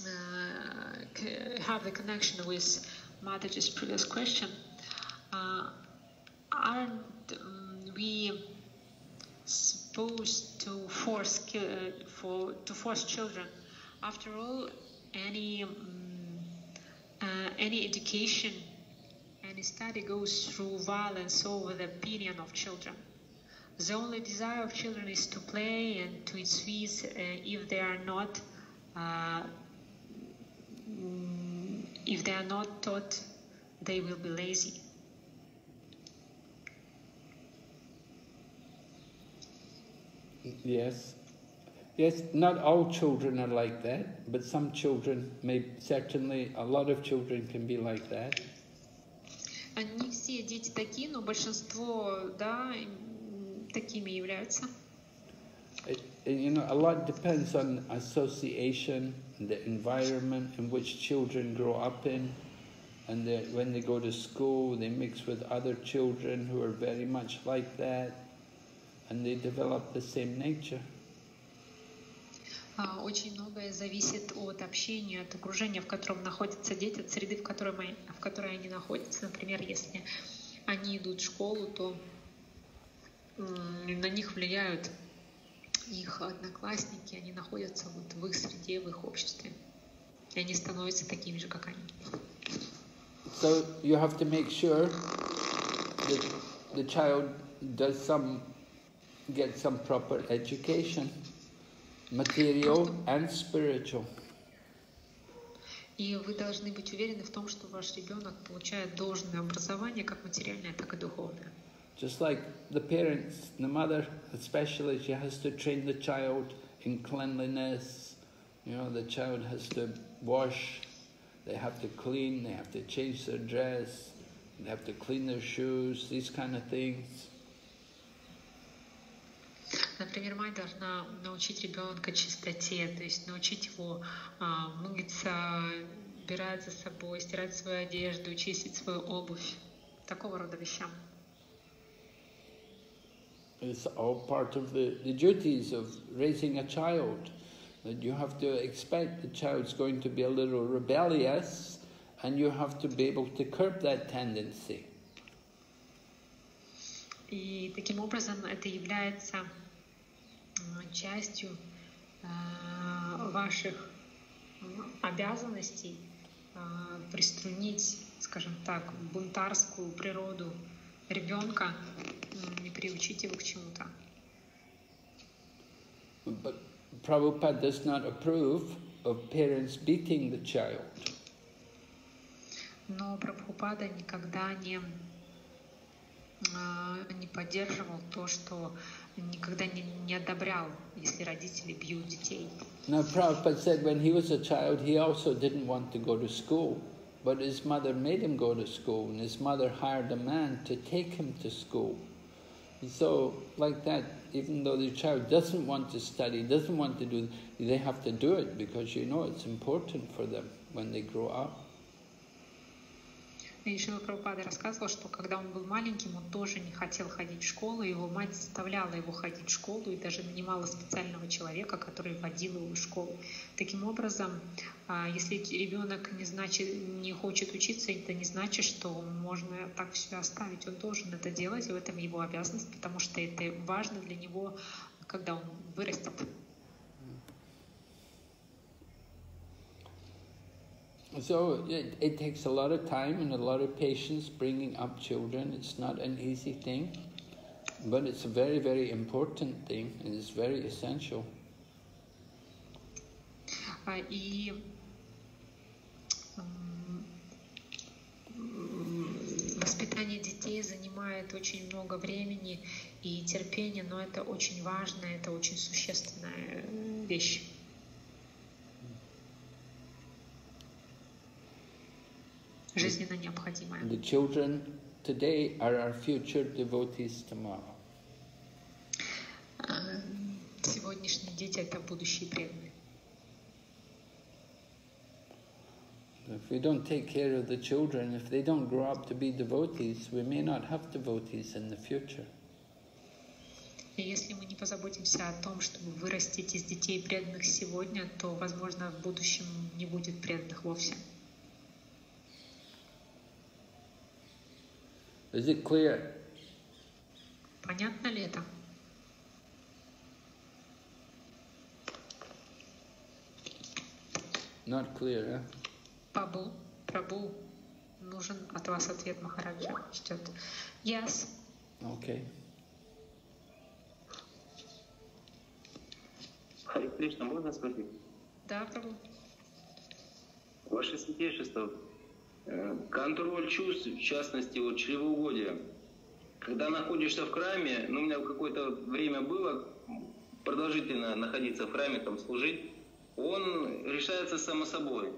uh, have the connection with Mataji's previous question. Uh, aren't um, we supposed to force uh, for to force children? After all, any um, uh, any education, any study goes through violence over the opinion of children. The only desire of children is to play and to eat sweets. Uh, if they are not, uh, if they are not taught, they will be lazy. Yes. Yes, not all children are like that, but some children may, certainly, a lot of children can be like that. А Не все дети такие, но большинство, да, м, такими являются. You know, a lot depends on association, the environment in which children grow up in, and the, when they go to school, they mix with other children who are very much like that, and they develop the same nature. А, Очень многое зависит от общения, от окружения, в котором находятся дети, от среды, в которой, мы- в которой они находятся. Например, если они идут в школу, то на них влияют их одноклассники, они находятся вот в их среде, в их обществе. И они становятся такими же, как они. So you have to make sure that the child does some, get some proper education, material and spiritual. И вы должны быть уверены в том, что ваш ребенок получает должное образование, как материальное, так и духовное. Just like the parents, the mother especially, she has to train the child in cleanliness. You know, the child has to wash, they have to clean, they have to change their dress, they have to clean their shoes, these kind of things. Например, мать должна научить ребенка чистоте, то есть научить его а, мыться, убирать за собой, стирать свою одежду, чистить свою обувь, такого рода вещам. It's all part of the, the duties of raising a child. That you have to expect the child's going to be a little rebellious and you have to be able to curb that tendency. И таким образом это является э, частью э, ваших э, обязанностей э, приструнить, скажем так, бунтарскую природу ребенка и приучить его к чему-то. But Prabhupada does not approve of parents beating the child. Но Прабхупада никогда не, э, не поддерживал то, что никогда не, не одобрял, если родители бьют детей. Now Prabhupada said when he was a child he also didn't want to go to school, but his mother made him go to school and his mother hired a man to take him to school. So like that, even though the child doesn't want to study, doesn't want to do, they have to do it because you know it's important for them when they grow up. И Шила Прабхупада рассказывал, что когда он был маленьким, он тоже не хотел ходить в школу, его мать заставляла его ходить в школу и даже нанимала специального человека, который водил его в школу. Таким образом, а, если ребенок не, значит, не хочет учиться, это не значит, что можно так все оставить. Он должен это делать, и в этом его обязанность, потому что это важно для него, когда он вырастет. So it, it takes a lot of time and a lot of patience bringing up children. It's not an easy thing, but it's a very, very important thing and it's very essential. А, И м, м, воспитание детей занимает очень много времени и терпения, но это очень важно, это очень существенная э, вещь. Жизненно необходимая. The children today are our future devotees tomorrow. А, Сегодняшние дети — это будущие преданные. If we don't take care of the children, if they don't grow up to be devotees, we may not have devotees in the future. И если мы не позаботимся о том, чтобы вырастить из детей преданных сегодня, то, возможно, в будущем не будет преданных вовсе. Is it clear? Понятно ли это? Not clear, huh? Пабу, Прабу, нужен от вас ответ Махараджа. Ждет. Yes. Okay. Хари Кришна, можно спросить? Да, Прабу. Ваше святейшество, контроль чувств, в частности, вот чревоугодие. Когда находишься в храме, ну, у меня какое-то время было продолжительно находиться в храме, там, служить, он решается само собой.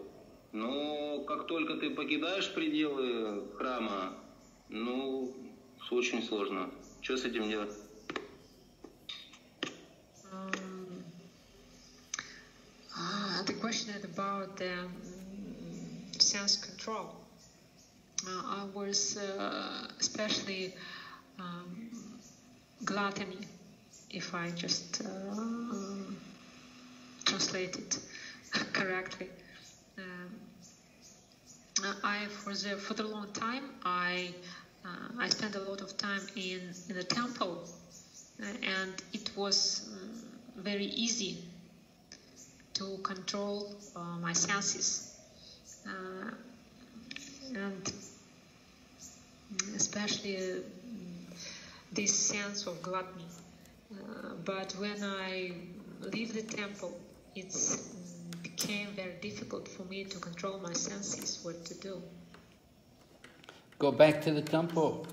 Но как только ты покидаешь пределы храма, ну, очень сложно. Что с этим делать? Um, ah, the question about the sense control. Uh, I was uh, especially um, gluttony, if I just uh, translate it correctly. Um, I for the for the long time I uh, I spent a lot of time in in the temple, uh, and it was mm, very easy to control uh, my senses, uh, and especially uh, this sense of gluttony. Uh, but when I leave the temple, it became very difficult for me to control my senses, what to do. Go back to the temple.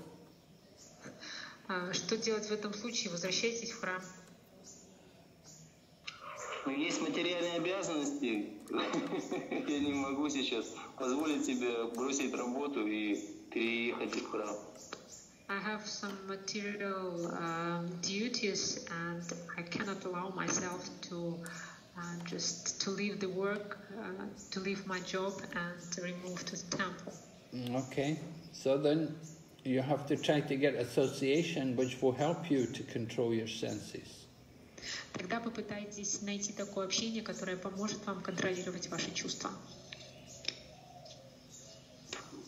А, Что делать в этом случае? Возвращайтесь в храм. Ну, есть материальные обязанности. Я не могу сейчас позволить себе бросить работу и переехать в храм. I have some material um, duties and I cannot allow myself to uh, just to leave the work, uh, to leave my job and to remove to the temple. Mm, Okay. So then you have to try to get association which will help you to control your senses. Тогда попытайтесь найти такое общение, которое поможет вам контролировать ваши чувства.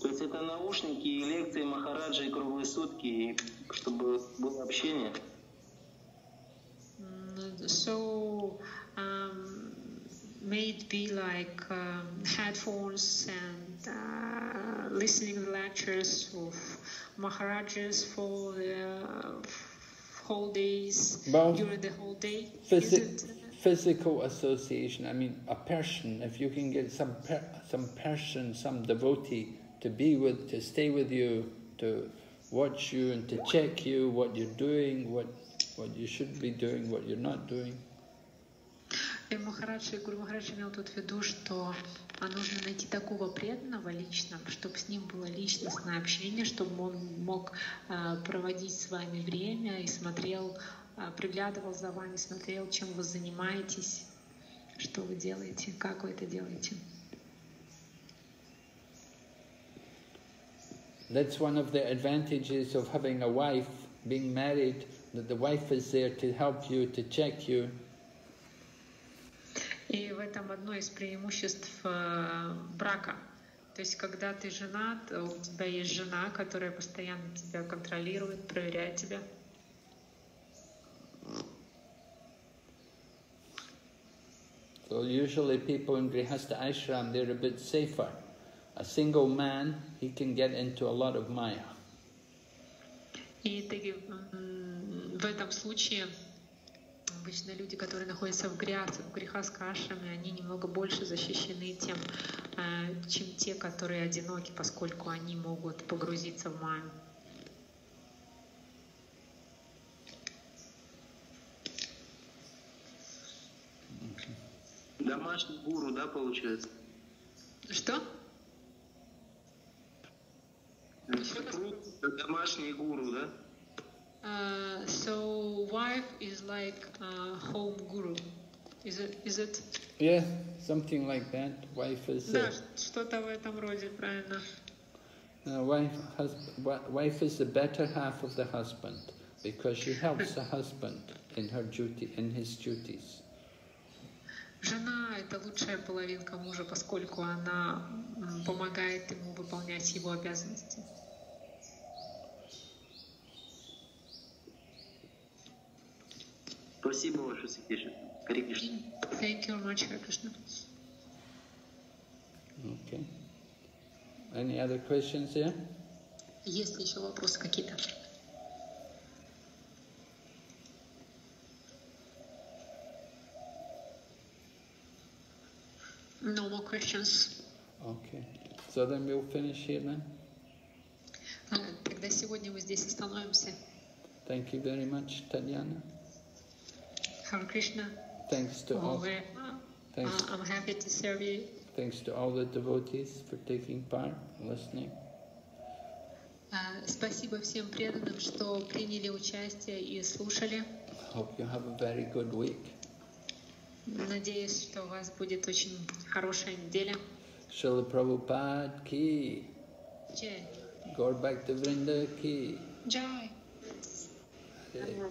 То есть это наушники и лекции Махараджи круглые сутки, и чтобы было общение. So um, may it be like um, headphones and uh, listening lectures of Maharajas for the whole days Well, during the whole day. Is Physi- it, physical association. I mean, a person. If you can get some per- some person, some devotee to be with, to stay with you, to watch you, and to check you what you're doing, what what you should be doing, what you're not doing. И Махарадж, и Гуру Махарадж имел тут в виду, что а, нужно найти такого преданного лично, чтобы с ним было личностное общение, чтобы он мог а, проводить с вами время и смотрел, а, приглядывал за вами, смотрел, чем вы занимаетесь, что вы делаете, как вы это делаете. That's one of the advantages of having a wife, being married. That the wife is there to help you, to check you, И в этом одно из преимуществ э, брака. То есть, когда ты женат, у тебя есть жена, которая постоянно тебя контролирует, проверяет тебя. So usually people in Grihastha ashram, they're a bit safer. A single man, he can get into a lot of maya. И в этом случае обычно люди, которые находятся в, грях, в грехаскашами, они немного больше защищены тем, э, чем те, которые одиноки, поскольку они могут погрузиться в маю. Домашний гуру, да, получается? Что? Супруг — это домашний гуру, да? Uh, so wife is like uh, home guru. Is it? Is it? Yeah, something like that. Wife is Да, uh, что-то в этом роде, правильно. uh, wife, hus- wi- wife is the better half of the husband because she helps the husband in her duty in his duties. Жена — это лучшая половинка мужа, поскольку она м, помогает ему выполнять его обязанности. Спасибо, Ваше Святейшество. Харе Кришна. Thank you very much, Hare Krishna. Okay. Any other questions here? Есть ли еще вопросы какие-то? No more questions. Okay. So then we'll finish here then. А, Тогда сегодня мы здесь остановимся. Thank you very much, Tatiana. Hare Krishna. Thanks to all. Over. Thanks. Uh, I'm happy to serve you. Thanks to all the devotees for taking part, listening. А, Спасибо всем преданным, что приняли участие и слушали. Hope you have a very good week. Надеюсь, что у вас будет очень хорошая неделя. Srila Prabhupada ki, Джай. Bhakta Vrinda ki. Джай. Hare.